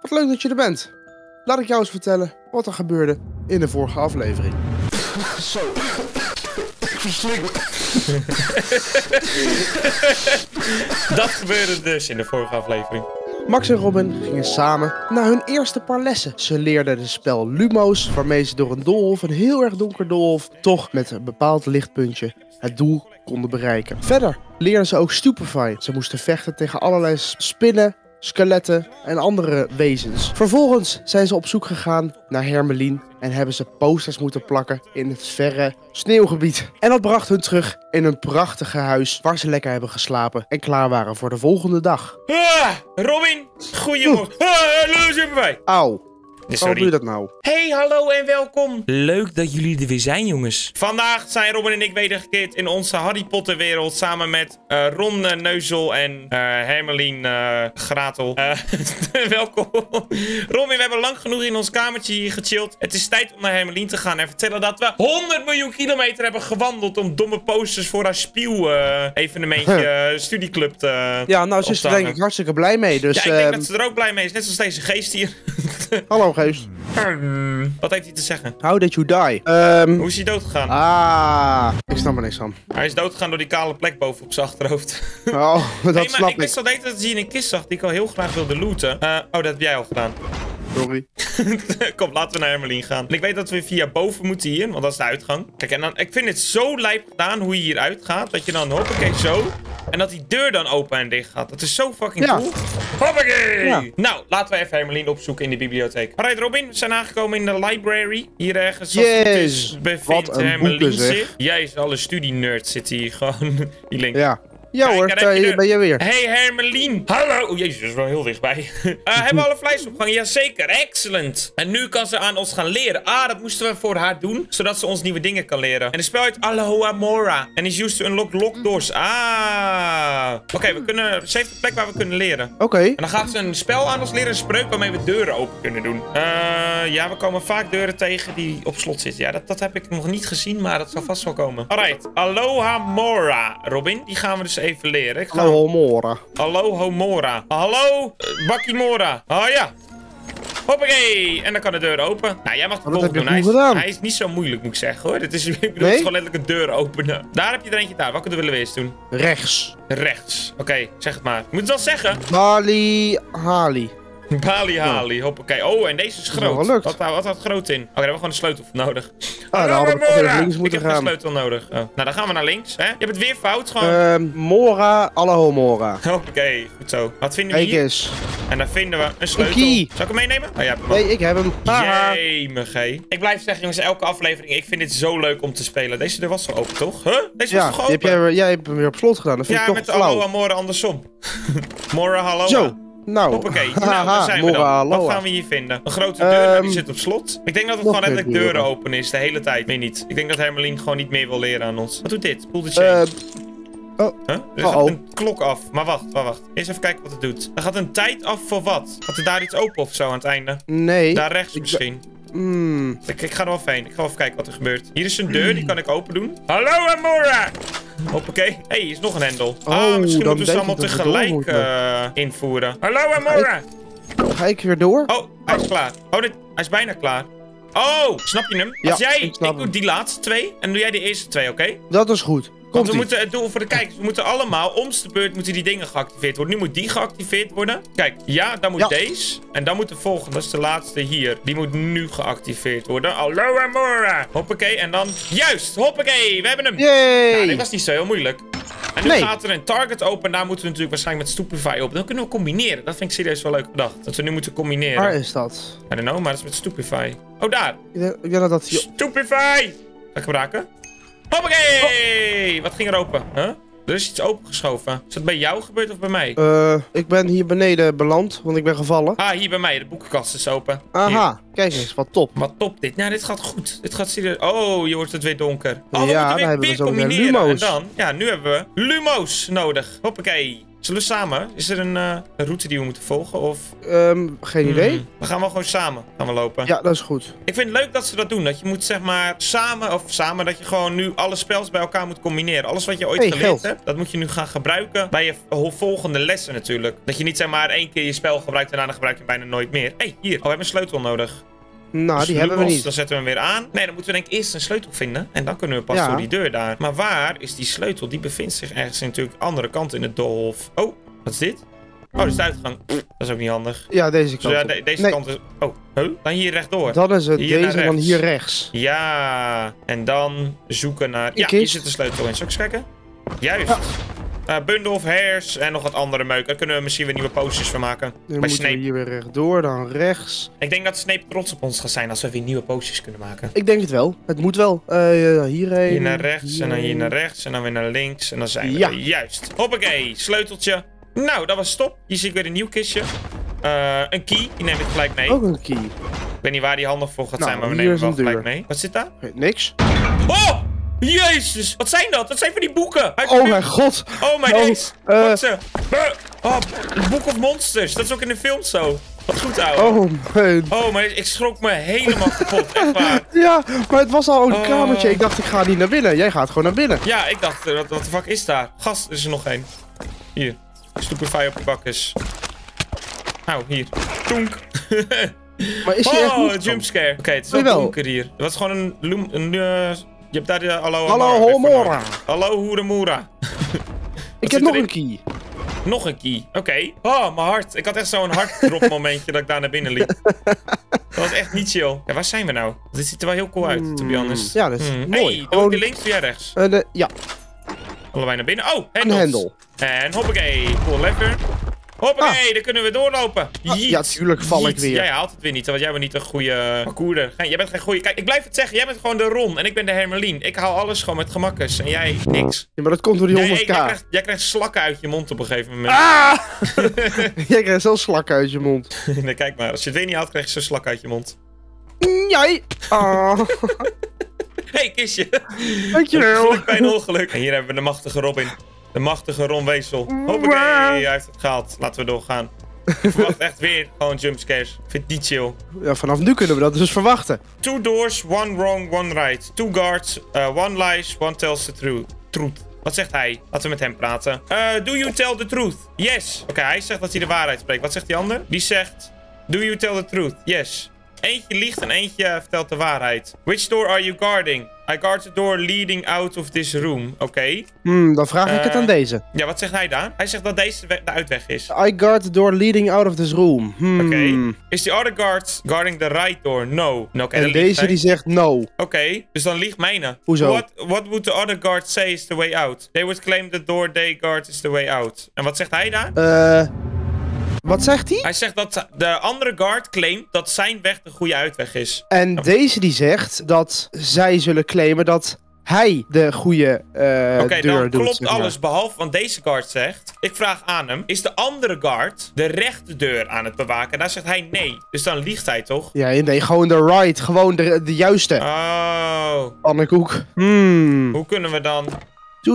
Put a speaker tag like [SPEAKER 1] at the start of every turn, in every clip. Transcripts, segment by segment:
[SPEAKER 1] wat leuk dat je er bent. Laat ik jou eens vertellen wat er gebeurde in de vorige aflevering.
[SPEAKER 2] Zo. Ik verstrik me.
[SPEAKER 3] Dat gebeurde dus in de vorige aflevering.
[SPEAKER 1] Max en Robin gingen samen naar hun eerste paar lessen. Ze leerden het spel Lumos, waarmee ze door een doolhof, een heel erg donker doolhof, toch met een bepaald lichtpuntje het doel konden bereiken. Verder leerden ze ook Stupefy. Ze moesten vechten tegen allerlei spinnen, skeletten en andere wezens. Vervolgens zijn ze op zoek gegaan naar Hermelien en hebben ze posters moeten plakken in het verre sneeuwgebied. En dat bracht hun terug in een prachtige huis waar ze lekker hebben geslapen en klaar waren voor de volgende dag.
[SPEAKER 3] Ah, Robin, goeiemorgen. Ah, hallo, Nee,
[SPEAKER 1] waarom doe je
[SPEAKER 3] sorry.
[SPEAKER 1] dat nou?
[SPEAKER 3] Hey, hallo en welkom. Leuk dat jullie er weer zijn, jongens. Vandaag zijn Robin en ik wedergekeerd in onze Harry Potter wereld. Samen met eh, Ron eh, Neuzel en eh Hermelien eh, Gratel. Eh, welkom. Robin, we hebben lang genoeg in ons kamertje hier gechilled. Het is tijd om naar Hermelien te gaan en vertellen dat we 100 miljoen kilometer hebben gewandeld om domme posters voor haar spiel eh, evenementje eh, studieclub te
[SPEAKER 1] Ja, nou, ze is er denk ik hartstikke blij mee. Dus,
[SPEAKER 3] Ja, ik denk
[SPEAKER 1] ehm,
[SPEAKER 3] dat ze er ook blij mee is. Net zoals deze geest hier.
[SPEAKER 1] hallo geest.
[SPEAKER 3] Wat heeft hij te zeggen?
[SPEAKER 1] How did you die? Ehm,
[SPEAKER 3] Hoe is hij doodgegaan?
[SPEAKER 1] ah, ik snap er niks van.
[SPEAKER 3] Hij is doodgegaan door die kale plek boven op zijn achterhoofd.
[SPEAKER 1] Oh, dat
[SPEAKER 3] hey,
[SPEAKER 1] snap
[SPEAKER 3] ik
[SPEAKER 1] ik.
[SPEAKER 3] wist al dat hij in een kist zag die ik al heel graag wilde looten. Eh, oh, dat heb jij al gedaan.
[SPEAKER 1] Sorry.
[SPEAKER 3] Kom, laten we naar Hermelien gaan. En ik weet dat we via boven moeten hier, want dat is de uitgang. Kijk, en dan, ik vind het zo lijp gedaan hoe je hier uitgaat. Dat je dan, hoppakee, zo. En dat die deur dan open en dicht gaat. Dat is zo fucking
[SPEAKER 1] Ja.
[SPEAKER 3] cool. Hoppakee!
[SPEAKER 1] Ja.
[SPEAKER 3] Nou, laten we even Hermelien opzoeken in de bibliotheek. Alright, Robin, we zijn aangekomen in de library. Hier ergens.
[SPEAKER 1] Yes,
[SPEAKER 3] is, bevindt
[SPEAKER 1] wat een
[SPEAKER 3] Hermelien zich. Jij, alle studie-nerds zitten hier gewoon. Die link.
[SPEAKER 1] Ja. Ja
[SPEAKER 3] Kijk,
[SPEAKER 1] hoor,
[SPEAKER 3] daar je
[SPEAKER 1] ben je weer.
[SPEAKER 3] Hey Hermelien. Hallo. Oh jezus, dat is wel heel dichtbij. Eh, hebben we alle vlees opgehangen? Jazeker, excellent. En nu kan ze aan ons gaan leren. Ah, dat moesten we voor haar doen, zodat ze ons nieuwe dingen kan leren. En de spel heet Alohomora. En is used to unlock locked doors. Ah. Oké, we kunnen... Ze heeft een plek waar we kunnen leren.
[SPEAKER 1] Oké.
[SPEAKER 3] En dan gaat ze een spel aan ons leren, een spreuk waarmee we deuren open kunnen doen. Eh, ja, we komen vaak deuren tegen die op slot zitten. Ja, dat, dat heb ik nog niet gezien, maar dat zal vast wel komen. Alright, Aloha Mora, Robin. Die gaan we dus even leren. Ik ga
[SPEAKER 1] Hallo Mora.
[SPEAKER 3] Hallo Mora. Hallo uh, Bakkie Mora. Oh ja. Hoppakee. En dan kan de deur open. Nou, jij mag de volgende doen. Hij is, hij niet zo moeilijk, moet ik zeggen hoor. Dit is, ik bedoel, het is gewoon letterlijk een deur openen. Daar heb je er eentje daar. Welke willen we eens doen?
[SPEAKER 1] Rechts.
[SPEAKER 3] Rechts. Oké, zeg het maar. Je moet het wel zeggen.
[SPEAKER 1] Bali Hali.
[SPEAKER 3] Bali Hali, hoppakee. Oh, en deze is groot.
[SPEAKER 1] gelukt.
[SPEAKER 3] Wat, wat had groot in? Oké, daar hebben we gewoon een sleutel voor nodig.
[SPEAKER 1] Ah, dan hadden we even links moeten
[SPEAKER 3] Ik heb
[SPEAKER 1] gaan.
[SPEAKER 3] een sleutel nodig. Oh. Nou, dan gaan we naar links. Hè? Je hebt het weer fout, gewoon.
[SPEAKER 1] Ehm, Mora, Hallo Mora.
[SPEAKER 3] Hoppakee, goed zo. Wat vinden we hier?
[SPEAKER 1] eens.
[SPEAKER 3] En daar vinden we een sleutel.
[SPEAKER 1] key.
[SPEAKER 3] Zal ik hem meenemen? Oh, ja.
[SPEAKER 1] Nee, ik heb hem.
[SPEAKER 3] Jemige. Ik blijf zeggen, jongens, elke aflevering. Ik vind dit zo leuk om te spelen. Deze deur was al open, toch? Huh? Deze
[SPEAKER 1] Ja,
[SPEAKER 3] was toch open?
[SPEAKER 1] heb jij, jij hebt hem weer op slot gedaan. Dat vind
[SPEAKER 3] ja,
[SPEAKER 1] ik
[SPEAKER 3] met
[SPEAKER 1] toch
[SPEAKER 3] de
[SPEAKER 1] flauw.
[SPEAKER 3] Aloha Mora andersom. Mora Halloa.
[SPEAKER 1] Zo. Nou.
[SPEAKER 3] Hoppakee. Nou, daar zijn we dan. Wat gaan we hier vinden? Een grote deur, maar die
[SPEAKER 1] Ehm,
[SPEAKER 3] zit op slot. Ik denk dat het gewoon
[SPEAKER 1] meer
[SPEAKER 3] letterlijk deuren open is, de hele tijd. Meer niet. Ik denk dat Hermelien gewoon niet meer wil leren aan ons. Wat doet dit? Pull the chain. Huh? Er gaat een klok af. Maar wacht, wacht, wacht. Eerst even kijken wat het doet. Er gaat een tijd af voor wat? Gaat er daar iets open of zo aan het einde?
[SPEAKER 1] nee.
[SPEAKER 3] Daar rechts misschien.
[SPEAKER 1] Hmm.
[SPEAKER 3] Ik, ik ga er wel even heen. Ik ga wel even kijken wat er gebeurt. Hier is een deur, die kan ik open doen. Hallo Amora! Hoppakee. Hé, hey, is nog een hendel. ah,
[SPEAKER 1] Oh,
[SPEAKER 3] misschien
[SPEAKER 1] dan
[SPEAKER 3] moeten we ze allemaal tegelijk eh, invoeren. Hallo Amora!
[SPEAKER 1] Ga ik weer door?
[SPEAKER 3] Oh, hij is klaar. Oh, dit, hij is bijna klaar. Oh, snap je hem?
[SPEAKER 1] Ja,
[SPEAKER 3] Als jij,
[SPEAKER 1] ik
[SPEAKER 3] ik, doe die laatste twee en doe jij de eerste twee, oké?
[SPEAKER 1] Dat is goed.
[SPEAKER 3] Want we moeten het doen voor de kijkers. We moeten allemaal, omst de beurt, moeten die dingen geactiveerd worden. Nu moet die geactiveerd worden. Kijk, ja, dan moet
[SPEAKER 1] Ja.
[SPEAKER 3] deze. En dan moet de volgende, dat is de laatste hier. Die moet nu geactiveerd worden. Hallo Amora. Hoppakee, en dan... Juist, hoppakee, we hebben hem.
[SPEAKER 1] Yay!
[SPEAKER 3] Ja, dit was niet zo heel moeilijk. En nu
[SPEAKER 1] Nee.
[SPEAKER 3] gaat er een target open. Daar moeten we natuurlijk waarschijnlijk met Stupefy op. Dan kunnen we combineren. Dat vind ik serieus wel leuk bedacht. Dat we nu moeten combineren.
[SPEAKER 1] Waar is dat?
[SPEAKER 3] I don't know, maar dat is met Stupefy. Oh, daar.
[SPEAKER 1] Ik denk, dat dat...
[SPEAKER 3] Stupefy! Ga ik gebruiken? Hoppakee! Wat ging er open? Huh? Er is iets opengeschoven. Is dat bij jou gebeurd of bij mij?
[SPEAKER 1] Eh, ik ben hier beneden beland, want ik ben gevallen.
[SPEAKER 3] Ah, hier bij mij. De boekenkast is open. Hier.
[SPEAKER 1] Aha, kijk eens, wat top.
[SPEAKER 3] Wat top dit. Nou, dit gaat goed. Dit gaat serieus. Oh, je wordt het weer donker. Oh, we
[SPEAKER 1] Ja, dan
[SPEAKER 3] weer,
[SPEAKER 1] hebben we
[SPEAKER 3] weer
[SPEAKER 1] zo weer
[SPEAKER 3] combineren.
[SPEAKER 1] Lumo's.
[SPEAKER 3] En dan, ja, nu hebben we Lumo's nodig. Hoppakee. Zullen we samen? Is er een, eh, een route die we moeten volgen? Of...
[SPEAKER 1] Ehm, geen idee.
[SPEAKER 3] Hmm, We gaan wel gewoon samen gaan we lopen.
[SPEAKER 1] Ja, dat is goed.
[SPEAKER 3] Ik vind het leuk dat ze dat doen. Dat je moet zeg maar samen, of samen, dat je gewoon nu alle spels bij elkaar moet combineren. Alles wat je ooit
[SPEAKER 1] Hey,
[SPEAKER 3] geleerd
[SPEAKER 1] geld.
[SPEAKER 3] hebt, dat moet je nu gaan gebruiken bij je volgende lessen natuurlijk. Dat je niet zeg maar één keer je spel gebruikt en daarna gebruik je hem bijna nooit meer. hey, hier. Oh, we hebben een sleutel nodig.
[SPEAKER 1] Nou, die
[SPEAKER 3] Dus
[SPEAKER 1] hebben we niet.
[SPEAKER 3] Dan zetten we hem weer aan. Nee, dan moeten we denk ik eerst een sleutel vinden. En dan kunnen we pas
[SPEAKER 1] Ja.
[SPEAKER 3] door die deur daar. Maar waar is die sleutel? Die bevindt zich ergens natuurlijk andere kant in het doolhof. Oh, wat is dit? Oh, dat is de uitgang. Dat is ook niet handig.
[SPEAKER 1] Ja, deze
[SPEAKER 3] Dus
[SPEAKER 1] kant.
[SPEAKER 3] ja,
[SPEAKER 1] op.
[SPEAKER 3] de- deze
[SPEAKER 1] Nee,
[SPEAKER 3] kant is... Oh, huh? dan hier rechtdoor.
[SPEAKER 1] Dan is het
[SPEAKER 3] Hier
[SPEAKER 1] deze dan
[SPEAKER 3] rechts.
[SPEAKER 1] hier rechts.
[SPEAKER 3] Ja, en dan zoeken naar... Ja, hier zit de sleutel in. Zal ik eens kijken? Juist. Eh, bundle of hairs en nog wat andere meuk. Daar kunnen we misschien weer nieuwe posters van maken.
[SPEAKER 1] Dan
[SPEAKER 3] Bij
[SPEAKER 1] moeten we
[SPEAKER 3] Snape.
[SPEAKER 1] hier weer rechtdoor, dan rechts.
[SPEAKER 3] Ik denk dat Snape trots op ons gaat zijn als we weer nieuwe posters kunnen maken.
[SPEAKER 1] Ik denk het wel. Het moet wel. Eh hierheen.
[SPEAKER 3] Hier naar rechts en dan hier naar rechts en dan weer naar links. En dan zijn we
[SPEAKER 1] Ja.
[SPEAKER 3] er. Juist. Hoppakee, sleuteltje. Nou, dat was stop. Hier zie ik weer een nieuw kistje. Een key, die neem ik gelijk mee.
[SPEAKER 1] Ook een key.
[SPEAKER 3] Ik weet niet waar die handig voor gaat
[SPEAKER 1] Nou,
[SPEAKER 3] zijn, maar we nemen hem wel gelijk mee. Wat zit daar?
[SPEAKER 1] Niks.
[SPEAKER 3] Oh! Jezus! Wat zijn dat? Dat zijn van die boeken. De
[SPEAKER 1] Oh mijn god.
[SPEAKER 3] Oh mijn
[SPEAKER 1] Oh,
[SPEAKER 3] days!
[SPEAKER 1] eh.
[SPEAKER 3] Wat ze? Eh, Oh, Book of Monsters. Dat is ook in de film zo. Wat goed, ouwe.
[SPEAKER 1] Oh mijn.
[SPEAKER 3] Oh, maar ik schrok me helemaal kapot. Echt waar.
[SPEAKER 1] Ja, maar het was al een
[SPEAKER 3] Oh.
[SPEAKER 1] kamertje. Ik dacht, ik ga niet naar binnen. Jij gaat gewoon naar binnen.
[SPEAKER 3] Ja, ik dacht, wat, wat de fuck is daar? Gast, er is er nog één. Hier. Stupefy op je bakkes. Nou, hier. Toenk.
[SPEAKER 1] Maar is hij echt
[SPEAKER 3] oh,
[SPEAKER 1] goed?
[SPEAKER 3] jumpscare. Oké, het is wel donker hier. Het was gewoon een... een eh, je hebt daar de hallo
[SPEAKER 1] Hallo,
[SPEAKER 3] voor
[SPEAKER 1] Homora.
[SPEAKER 3] Hallo Hoeremoera.
[SPEAKER 1] Ik heb nog een key.
[SPEAKER 3] Nog een key. Oké. Oh, mijn hart. Ik had echt zo'n hartdrop momentje dat ik daar naar binnen liep. Dat was echt niet chill. Ja, waar zijn we nou? Dit ziet er wel heel cool uit, to be honest.
[SPEAKER 1] Ja, dat is
[SPEAKER 3] Hmm.
[SPEAKER 1] mooi.
[SPEAKER 3] Hey, doe ik
[SPEAKER 1] Gewoon-
[SPEAKER 3] de links, doe jij rechts?
[SPEAKER 1] Eh, de- ja,
[SPEAKER 3] Allebei naar binnen. Oh,
[SPEAKER 1] een hendel.
[SPEAKER 3] En hoppakee, pull lever. Hoppakee, dan kunnen we doorlopen.
[SPEAKER 1] Ah, ja, tuurlijk val ik weer.
[SPEAKER 3] Jij haalt het weer niet, want jij bent niet een goede parcourder. Geen- Jij bent geen goede... Kijk, ik blijf het zeggen. Jij bent gewoon de Ron en ik ben de Hermelien. Ik haal alles gewoon met gemakkes en jij niks.
[SPEAKER 1] Ja, maar dat komt door die
[SPEAKER 3] Jij,
[SPEAKER 1] 100k.
[SPEAKER 3] jij, krijgt, jij krijgt slakken uit je mond op een gegeven moment.
[SPEAKER 1] Ah! Jij krijgt zelfs slakken uit je mond.
[SPEAKER 3] nee, kijk maar. Als je het weer niet haalt, krijg je zo'n slak uit je mond.
[SPEAKER 1] Jij. Ah,
[SPEAKER 3] hey, kistje.
[SPEAKER 1] dankjewel.
[SPEAKER 3] Geluk bij een ongeluk. En hier hebben we de machtige Robin. De machtige Ron Weesel. Hoppakee, hij heeft het gehaald. Laten we doorgaan. Ik verwacht echt weer gewoon jumpscares. Ik vind het niet chill.
[SPEAKER 1] Ja, vanaf nu kunnen we dat dus verwachten.
[SPEAKER 3] Two doors, one wrong, one right. Two guards, uh, one lies, one tells the truth. truth. Wat zegt hij? Laten we met hem praten. Uh, do you tell the truth? Yes. Oké, hij zegt dat hij de waarheid spreekt. Wat zegt die ander? Die zegt, do you tell the truth? Yes. Eentje liegt en eentje vertelt de waarheid. Which door are you guarding? I guard the door leading out of this room. Oké.
[SPEAKER 1] Hmm, dan vraag ik het
[SPEAKER 3] Eh.
[SPEAKER 1] aan deze.
[SPEAKER 3] Ja, wat zegt hij daar? Hij zegt dat deze de uitweg is.
[SPEAKER 1] I guard the door leading out of this room. Hmm.
[SPEAKER 3] Oké. Is the other guard guarding the right door? No.
[SPEAKER 1] En
[SPEAKER 3] dan
[SPEAKER 1] deze
[SPEAKER 3] hij.
[SPEAKER 1] die zegt no.
[SPEAKER 3] Oké, dus dan liegt mijne.
[SPEAKER 1] Hoezo?
[SPEAKER 3] What, what would the other guard say is the way out? They would claim the door they guard is the way out. En wat zegt hij daar?
[SPEAKER 1] Eh. Wat zegt hij?
[SPEAKER 3] Hij zegt dat de andere guard claimt dat zijn weg de goede uitweg is.
[SPEAKER 1] En deze die zegt dat zij zullen claimen dat hij de goede eh
[SPEAKER 3] Oké,
[SPEAKER 1] deur
[SPEAKER 3] dan
[SPEAKER 1] doet.
[SPEAKER 3] klopt
[SPEAKER 1] zeg maar.
[SPEAKER 3] alles behalve, want deze guard zegt... Ik vraag aan hem, is de andere guard de rechte deur aan het bewaken? Daar zegt hij nee. Dus dan liegt hij toch?
[SPEAKER 1] Ja, nee, gewoon de right. Gewoon de, de juiste.
[SPEAKER 3] Oh,
[SPEAKER 1] Pannenkoek. Hmm.
[SPEAKER 3] hoe kunnen we dan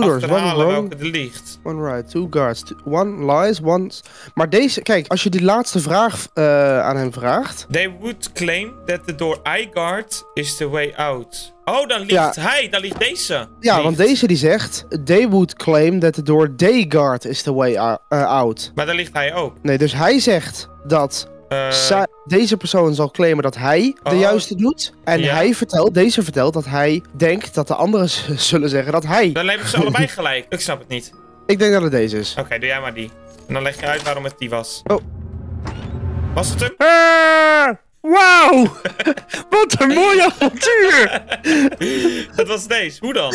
[SPEAKER 1] Two doors, one wrong,
[SPEAKER 3] welke er liegt?
[SPEAKER 1] one right, two guards. two- one lies, one... Maar deze, kijk, als je die laatste vraag eh, aan hem vraagt...
[SPEAKER 3] They would claim that the door I guard is the way out. Oh, dan liegt
[SPEAKER 1] Ja.
[SPEAKER 3] hij. Dan liegt deze.
[SPEAKER 1] Ja,
[SPEAKER 3] Liegt.
[SPEAKER 1] want deze die zegt... They would claim that the door they guard is the way eh, out.
[SPEAKER 3] Maar dan liegt hij ook.
[SPEAKER 1] Nee, dus hij zegt dat zij- deze persoon zal claimen dat hij de
[SPEAKER 3] Oh.
[SPEAKER 1] juiste doet. En
[SPEAKER 3] Ja.
[SPEAKER 1] hij vertelt, deze vertelt dat hij denkt dat de anderen zullen zeggen dat hij...
[SPEAKER 3] Dan hebben ze allebei gelijk. Ik snap het niet.
[SPEAKER 1] Ik denk dat het deze is.
[SPEAKER 3] Oké, doe jij maar die. En dan leg je uit waarom het die was.
[SPEAKER 1] Oh.
[SPEAKER 3] Was het hem?
[SPEAKER 1] Ah, Wauw! Wat een mooi avontuur!
[SPEAKER 3] het was deze. Hoe dan?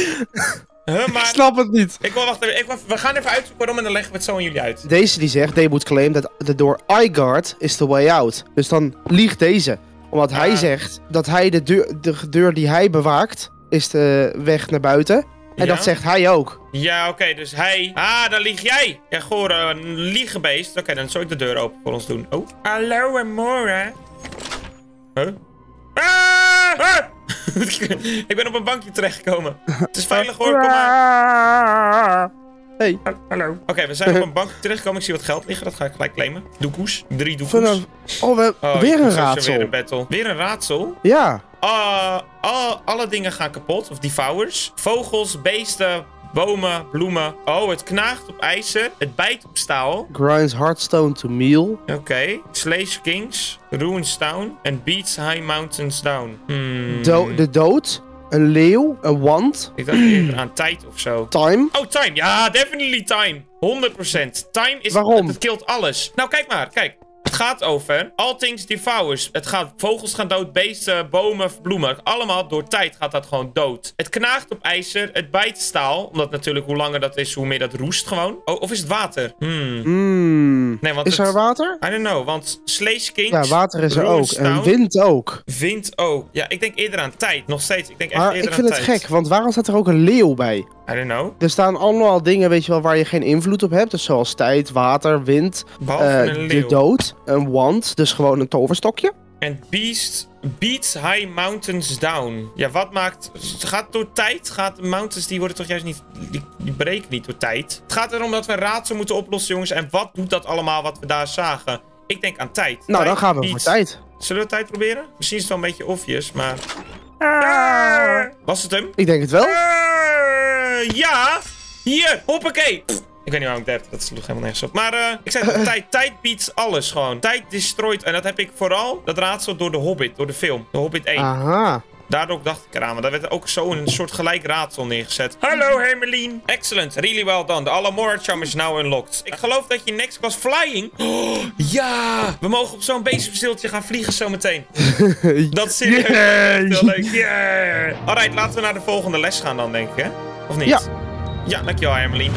[SPEAKER 3] Huh,
[SPEAKER 1] Ik
[SPEAKER 3] maar...
[SPEAKER 1] snap het niet.
[SPEAKER 3] Ik wil wacht even. Ik wil, we gaan even uitzoeken waarom en dan leggen we het zo aan jullie uit.
[SPEAKER 1] Deze die zegt, they would claim that the door I guard is the way out. Dus dan liegt deze. Omdat hij zegt dat hij de deur, de deur die hij bewaakt, is de weg naar buiten. En
[SPEAKER 3] Ja?
[SPEAKER 1] dat zegt hij ook.
[SPEAKER 3] Ja, oké, dus hij... Ah, dan lieg jij. Ja, goor, uh, liegenbeest. Oké, dan zal ik de deur open voor ons doen. Oh. Hallo, Amora. Huh? Ah! Ah! ik ben op een bankje terechtgekomen. Het is veilig hoor, kom maar.
[SPEAKER 1] Hey.
[SPEAKER 3] Hallo. Oké, we zijn op een bank terechtgekomen. Ik zie wat geld liggen. Dat ga ik gelijk claimen. Doekoes. Drie doekoes.
[SPEAKER 1] Oh, we
[SPEAKER 3] Oh,
[SPEAKER 1] weer een raadsel.
[SPEAKER 3] Weer een battle. Weer een raadsel?
[SPEAKER 1] Ja.
[SPEAKER 3] Ah, al- alle dingen gaan kapot. Of devours. Vogels, beesten, bomen, bloemen. Oh, het knaagt op ijzer. Het bijt op staal.
[SPEAKER 1] Grinds Hearthstone to meal.
[SPEAKER 3] Oké. Slays Kings. Ruins Town. En Beats High Mountains Down. Hmm.
[SPEAKER 1] Do de dood. Een leeuw. Een wand.
[SPEAKER 3] Ik dacht eerder aan tijd of zo.
[SPEAKER 1] Time.
[SPEAKER 3] Oh, time. Ja, definitely time. 100%. Time is...
[SPEAKER 1] Waarom?
[SPEAKER 3] Het killt alles. Nou, kijk maar. Kijk. Het gaat over all things devours. Het gaat, vogels gaan dood, beesten, bomen, bloemen. Allemaal door tijd gaat dat gewoon dood. Het knaagt op ijzer, het bijt staal. Omdat natuurlijk hoe langer dat is, hoe meer dat roest gewoon. Oh, of is het water? Hmm.
[SPEAKER 1] Hmm.
[SPEAKER 3] Nee, want
[SPEAKER 1] Is
[SPEAKER 3] het-
[SPEAKER 1] er water?
[SPEAKER 3] I don't know, want Kings...
[SPEAKER 1] Ja, water is er ook. En wind ook.
[SPEAKER 3] Wind ook. Ja, ik denk eerder aan tijd. Nog steeds. Ik denk echt
[SPEAKER 1] Maar
[SPEAKER 3] eerder
[SPEAKER 1] ik vind
[SPEAKER 3] aan
[SPEAKER 1] het
[SPEAKER 3] tijd.
[SPEAKER 1] gek, want waarom staat er ook een leeuw bij?
[SPEAKER 3] I don't know.
[SPEAKER 1] Er staan allemaal dingen, weet je wel, waar je geen invloed op hebt. Dus zoals tijd, water, wind, eh, de dood, een wand, dus gewoon een toverstokje.
[SPEAKER 3] En Beast beats high mountains down. Ja, wat maakt... Het gaat door tijd. Gaat de mountains, die worden toch juist niet... Die, die breken niet door tijd. Het gaat erom dat we een raadsel moeten oplossen, jongens. En wat doet dat allemaal wat we daar zagen? Ik denk aan tijd.
[SPEAKER 1] Nou,
[SPEAKER 3] Tijd
[SPEAKER 1] dan gaan we voor tijd.
[SPEAKER 3] Zullen we tijd proberen? Misschien is het wel een beetje obvious, maar... Ah. Was het hem?
[SPEAKER 1] Ik denk het wel.
[SPEAKER 3] Eh, ja! Hier! Hoppakee! Pff, Ik weet niet waarom ik dat heb. Dat sloeg helemaal nergens op. Maar eh, ik zei het, tijd, tijd beats alles gewoon. Tijd destroyt. En dat heb ik vooral, dat raadsel door de Hobbit, door de film. De Hobbit 1.
[SPEAKER 1] Aha.
[SPEAKER 3] Daardoor dacht ik eraan, maar daar werd ook zo een soort gelijk raadsel neergezet. Hallo Hermelien. Excellent, really well done. De Alamora charm is now unlocked. Ik geloof dat je next was flying. Oh, ja, we mogen op zo'n bezemstiltje gaan vliegen zometeen. Dat is serieus heel leuk. Yeah. Alright, laten we naar de volgende les gaan dan, denk ik, hè? Of niet?
[SPEAKER 1] Ja.
[SPEAKER 3] Ja, dankjewel Hermelien.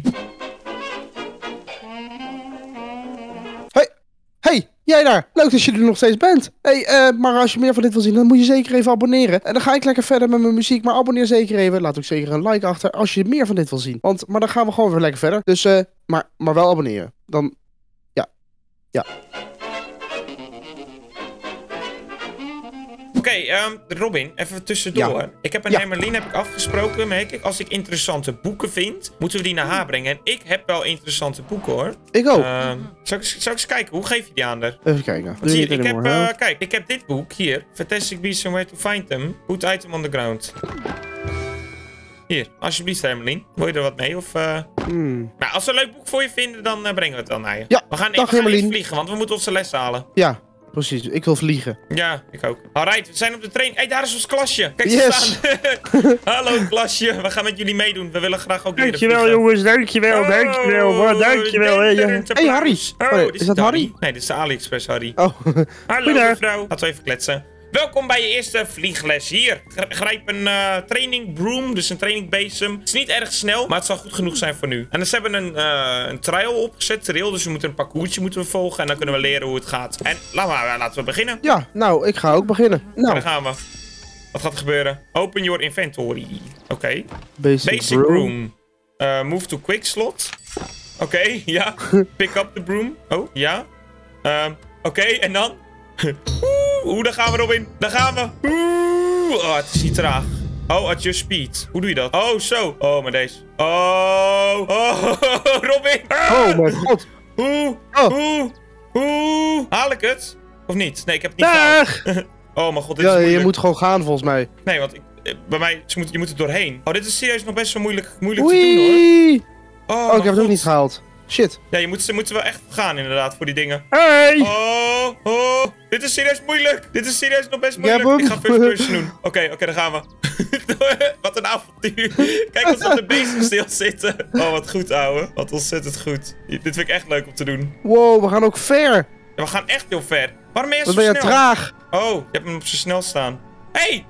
[SPEAKER 1] Jij daar. Leuk dat je er nog steeds bent. Hey, eh, maar als je meer van dit wil zien, dan moet je zeker even abonneren. En dan ga ik lekker verder met mijn muziek. Maar abonneer zeker even. Laat ook zeker een like achter als je meer van dit wil zien. Want, maar dan gaan we gewoon weer lekker verder. Dus, eh, maar, maar wel abonneren. Dan, ja. Ja.
[SPEAKER 3] Oké, ehm, Robin, even tussendoor.
[SPEAKER 1] Ja.
[SPEAKER 3] Ik heb een
[SPEAKER 1] Ja.
[SPEAKER 3] Hermelien heb ik afgesproken. Merk ik, als ik interessante boeken vind, moeten we die naar haar brengen. En ik heb wel interessante boeken hoor.
[SPEAKER 1] Ik ook.
[SPEAKER 3] Ehm, zal, ik, eens- zal ik eens kijken, hoe geef je die aan haar?
[SPEAKER 1] even kijken.
[SPEAKER 3] Want hier, ik heb, eh, kijk, ik heb dit boek hier. Fantastic Beasts and Where to Find Them. Put item on the ground. Hier, alsjeblieft Hermelien. Wil je er wat mee? Of,
[SPEAKER 1] Hmm.
[SPEAKER 3] Nou, als we een leuk boek voor je vinden, dan eh, brengen we het dan naar je.
[SPEAKER 1] Ja,
[SPEAKER 3] we gaan,
[SPEAKER 1] dag,
[SPEAKER 3] we gaan
[SPEAKER 1] Hermelien.
[SPEAKER 3] vliegen, want we moeten onze les halen.
[SPEAKER 1] Ja, precies. Ik wil vliegen.
[SPEAKER 3] Ja, ik ook. Alright, we zijn op de train. Hé, hey, daar is ons klasje. Kijk,
[SPEAKER 1] Yes.
[SPEAKER 3] ze staan. Hallo klasje, we gaan met jullie meedoen. We willen graag ook leren
[SPEAKER 4] Dankjewel
[SPEAKER 3] vliegen.
[SPEAKER 4] jongens, dankjewel, dankjewel,
[SPEAKER 3] Oh,
[SPEAKER 4] maar dankjewel. ja.
[SPEAKER 3] Denderend
[SPEAKER 1] Hey, Harry. Oh,
[SPEAKER 3] Oh,
[SPEAKER 1] is
[SPEAKER 3] is
[SPEAKER 1] dat
[SPEAKER 3] Harry?
[SPEAKER 1] Harry?
[SPEAKER 3] Nee, dit is de AliExpress Harry.
[SPEAKER 1] Oh,
[SPEAKER 3] Hallo mevrouw. Laten we even kletsen. Welkom bij je eerste vliegles. Hier, gr- grijp een eh, training broom, dus een training bezem. Het is niet erg snel, maar het zal goed genoeg zijn voor nu. En dus hebben we een, eh, een trial opgezet, trail, dus we moeten een parcoursje moeten we volgen. En dan kunnen we leren hoe het gaat. En laten we, laten we beginnen.
[SPEAKER 1] ja. Nou, ik ga ook beginnen.
[SPEAKER 3] En
[SPEAKER 1] Nou,
[SPEAKER 3] daar gaan we. Wat gaat er gebeuren? Open your inventory. Oké.
[SPEAKER 1] basic,
[SPEAKER 3] Basic
[SPEAKER 1] broom.
[SPEAKER 3] broom. Eh, move to quick slot. Oké, ja. Pick up the broom. Oh, ja. Ehm, Oké, en dan? Oeh, daar gaan we Robin. Daar gaan we. Oeh, oh, het is niet traag. Oh, adjust speed. Hoe doe je dat? Oh, zo. Oh, maar deze. Oh, oh, Robin.
[SPEAKER 1] Oh mijn god.
[SPEAKER 3] Oeh,
[SPEAKER 1] Oh.
[SPEAKER 3] oeh, oeh. Haal ik het? Of niet? Nee, ik heb het niet gehaald.
[SPEAKER 4] Dag!
[SPEAKER 3] Oh, mijn god, dit is
[SPEAKER 1] Ja, je moet gewoon gaan volgens mij.
[SPEAKER 3] Nee, want ik, eh, bij mij, ze moet, je moet er doorheen. Oh, dit is serieus nog best wel moeilijk, moeilijk te doen, hoor. Oh,
[SPEAKER 1] Oh, ik heb het ook niet gehaald. Shit.
[SPEAKER 3] Ja, je moet, ze moeten wel echt gaan inderdaad voor die dingen.
[SPEAKER 4] Hey!
[SPEAKER 3] Oh, oh. Dit is serieus moeilijk. Dit is serieus nog best moeilijk. Ik ga first person doen. Oké, oké, daar gaan we. wat een avontuur. Kijk ons op de bezem stil zitten. Oh, wat goed, ouwe. Wat ontzettend goed. Dit vind ik echt leuk om te doen.
[SPEAKER 1] Wow, we gaan ook ver.
[SPEAKER 3] Ja, we gaan echt heel ver. Waarom ben je zo
[SPEAKER 1] ben je
[SPEAKER 3] snel?
[SPEAKER 1] traag.
[SPEAKER 3] Oh, je hebt hem op zo snel staan. Hey!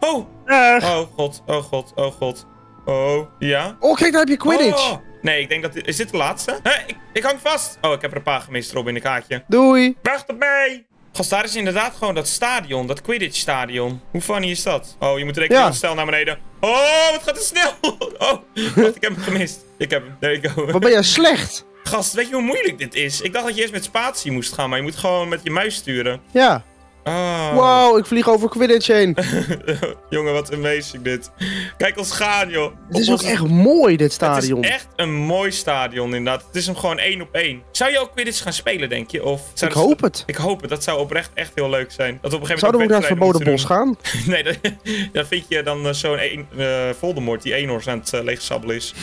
[SPEAKER 3] Oh,
[SPEAKER 4] Dag!
[SPEAKER 3] oh god, oh god, oh god. Oh, ja?
[SPEAKER 1] Oh, kijk, daar heb je Quidditch.
[SPEAKER 3] Oh. Nee, ik denk dat... dit- Is dit de laatste? Hè? Ik, ik hang vast. Oh, ik heb er een paar gemist, Robin, ik haat je.
[SPEAKER 1] Doei.
[SPEAKER 3] Wacht op mij! Gast, daar is inderdaad gewoon dat stadion, dat Quidditch-stadion. Hoe funny is dat? Oh, je moet rekening
[SPEAKER 1] Ja.
[SPEAKER 3] stel naar beneden. Oh, wat gaat het snel! Oh, wacht, ik heb hem gemist. Ik heb hem, there you go.
[SPEAKER 1] Wat ben jij slecht.
[SPEAKER 3] Gast, weet je hoe moeilijk dit is? Ik dacht dat je eerst met spatie moest gaan, maar je moet gewoon met je muis sturen.
[SPEAKER 1] Ja.
[SPEAKER 3] Oh.
[SPEAKER 1] Wow, ik vlieg over Quidditch heen.
[SPEAKER 3] Jongen, wat amazing dit. Kijk ons gaan, joh.
[SPEAKER 1] Het is ook
[SPEAKER 3] ons-
[SPEAKER 1] echt mooi, dit
[SPEAKER 3] Het
[SPEAKER 1] stadion.
[SPEAKER 3] is echt een mooi stadion, inderdaad. Het is hem gewoon één op één. Zou je ook Quidditch gaan spelen, denk je? Of
[SPEAKER 1] Ik hoop het.
[SPEAKER 3] Ik hoop het. Dat zou oprecht echt heel leuk zijn. Dat op een gegeven
[SPEAKER 1] Zouden we ook naar het verboden bos gaan?
[SPEAKER 3] nee, dat, dan vind je dan eh, zo'n eh, Voldemort die eenhoorns aan het uh, leegsabbelen is.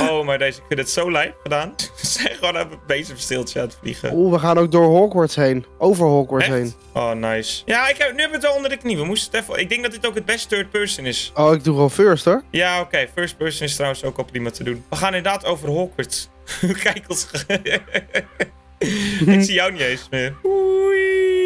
[SPEAKER 3] Oh, maar deze, ik vind het zo lijp gedaan. Ze zijn gewoon een bezemstiltje aan het vliegen.
[SPEAKER 1] Oeh, we gaan ook door Hogwarts heen. Over Hogwarts
[SPEAKER 3] Echt?
[SPEAKER 1] heen.
[SPEAKER 3] Oh, nice. Ja, ik heb, nu hebben we het wel onder de knie. We moesten het even... Ik denk dat dit ook het beste third person is.
[SPEAKER 1] Oh, ik doe gewoon first hoor.
[SPEAKER 3] Ja, oké. First person is trouwens ook al prima te doen. We gaan inderdaad over Hogwarts. Kijk ons. ik zie jou niet eens meer. Oei.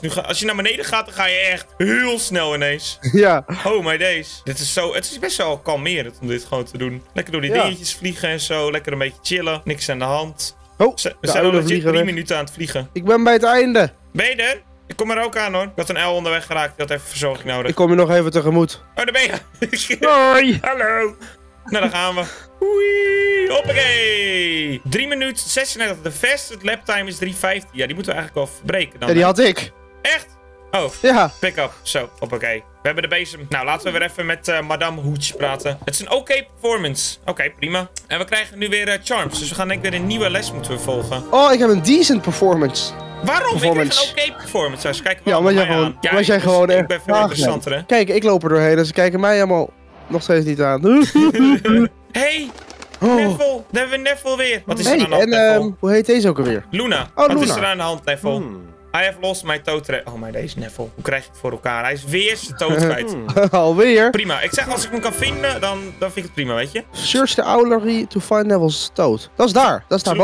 [SPEAKER 3] Nu als je naar beneden gaat, dan ga je echt heel snel ineens.
[SPEAKER 1] ja.
[SPEAKER 3] Oh my days. Dit is zo, het is best wel kalmerend om dit gewoon te doen. Lekker door die
[SPEAKER 1] Ja.
[SPEAKER 3] dingetjes vliegen en zo. Lekker een beetje chillen. Niks aan de hand.
[SPEAKER 1] Oh,
[SPEAKER 3] We zijn al drie
[SPEAKER 1] weg.
[SPEAKER 3] minuten aan het vliegen.
[SPEAKER 1] Ik ben bij het einde.
[SPEAKER 3] Ben je er? Ik kom er ook aan hoor. Ik had een L onderweg geraakt. Ik had even verzorging nodig.
[SPEAKER 1] Ik kom je nog even tegemoet.
[SPEAKER 3] Oh, daar ben je.
[SPEAKER 4] Hoi.
[SPEAKER 3] Hallo. Nou, daar gaan we. Oei. Hoppakee. 3 minuten 36. De fastest lap time is 3.15. Ja, die moeten we eigenlijk wel verbreken dan.
[SPEAKER 1] Ja, die had ik.
[SPEAKER 3] Echt? Oh,
[SPEAKER 1] Ja.
[SPEAKER 3] pick up. Zo, hoppakee. We hebben de bezem. Nou, laten we weer even met eh, Madame Hooch praten. Het is een oké performance. Oké, prima. En we krijgen nu weer eh, charms. Dus we gaan denk ik weer een nieuwe les moeten we volgen.
[SPEAKER 1] Oh, ik heb een decent performance.
[SPEAKER 3] Waarom? Ik krijg een oké performance. Dus kijken we
[SPEAKER 1] Ja, omdat jij gewoon.
[SPEAKER 3] Ja,
[SPEAKER 1] jij
[SPEAKER 3] ik-
[SPEAKER 1] gewoon
[SPEAKER 3] ik
[SPEAKER 1] echt
[SPEAKER 3] ben veel interessanter, hè?
[SPEAKER 1] Kijk, ik loop er doorheen en ze kijken mij helemaal nog steeds niet aan.
[SPEAKER 3] Hey,
[SPEAKER 1] oh.
[SPEAKER 3] Neville. Daar hebben we Neville weer. Wat is er aan de hand,
[SPEAKER 1] en ehm, hoe heet deze ook alweer?
[SPEAKER 3] Luna,
[SPEAKER 1] Oh,
[SPEAKER 3] wat is er aan de hand, Neville? I have lost my toe. Oh, maar deze Neville. Hoe krijg je het voor elkaar? Hij is weer zijn toe kwijt.
[SPEAKER 1] Alweer.
[SPEAKER 3] Prima. Ik zeg, als ik hem kan vinden, dan, dan vind ik het prima, weet je?
[SPEAKER 1] Search the owlery to find Neville's toad. Dat is daar. Dat is daar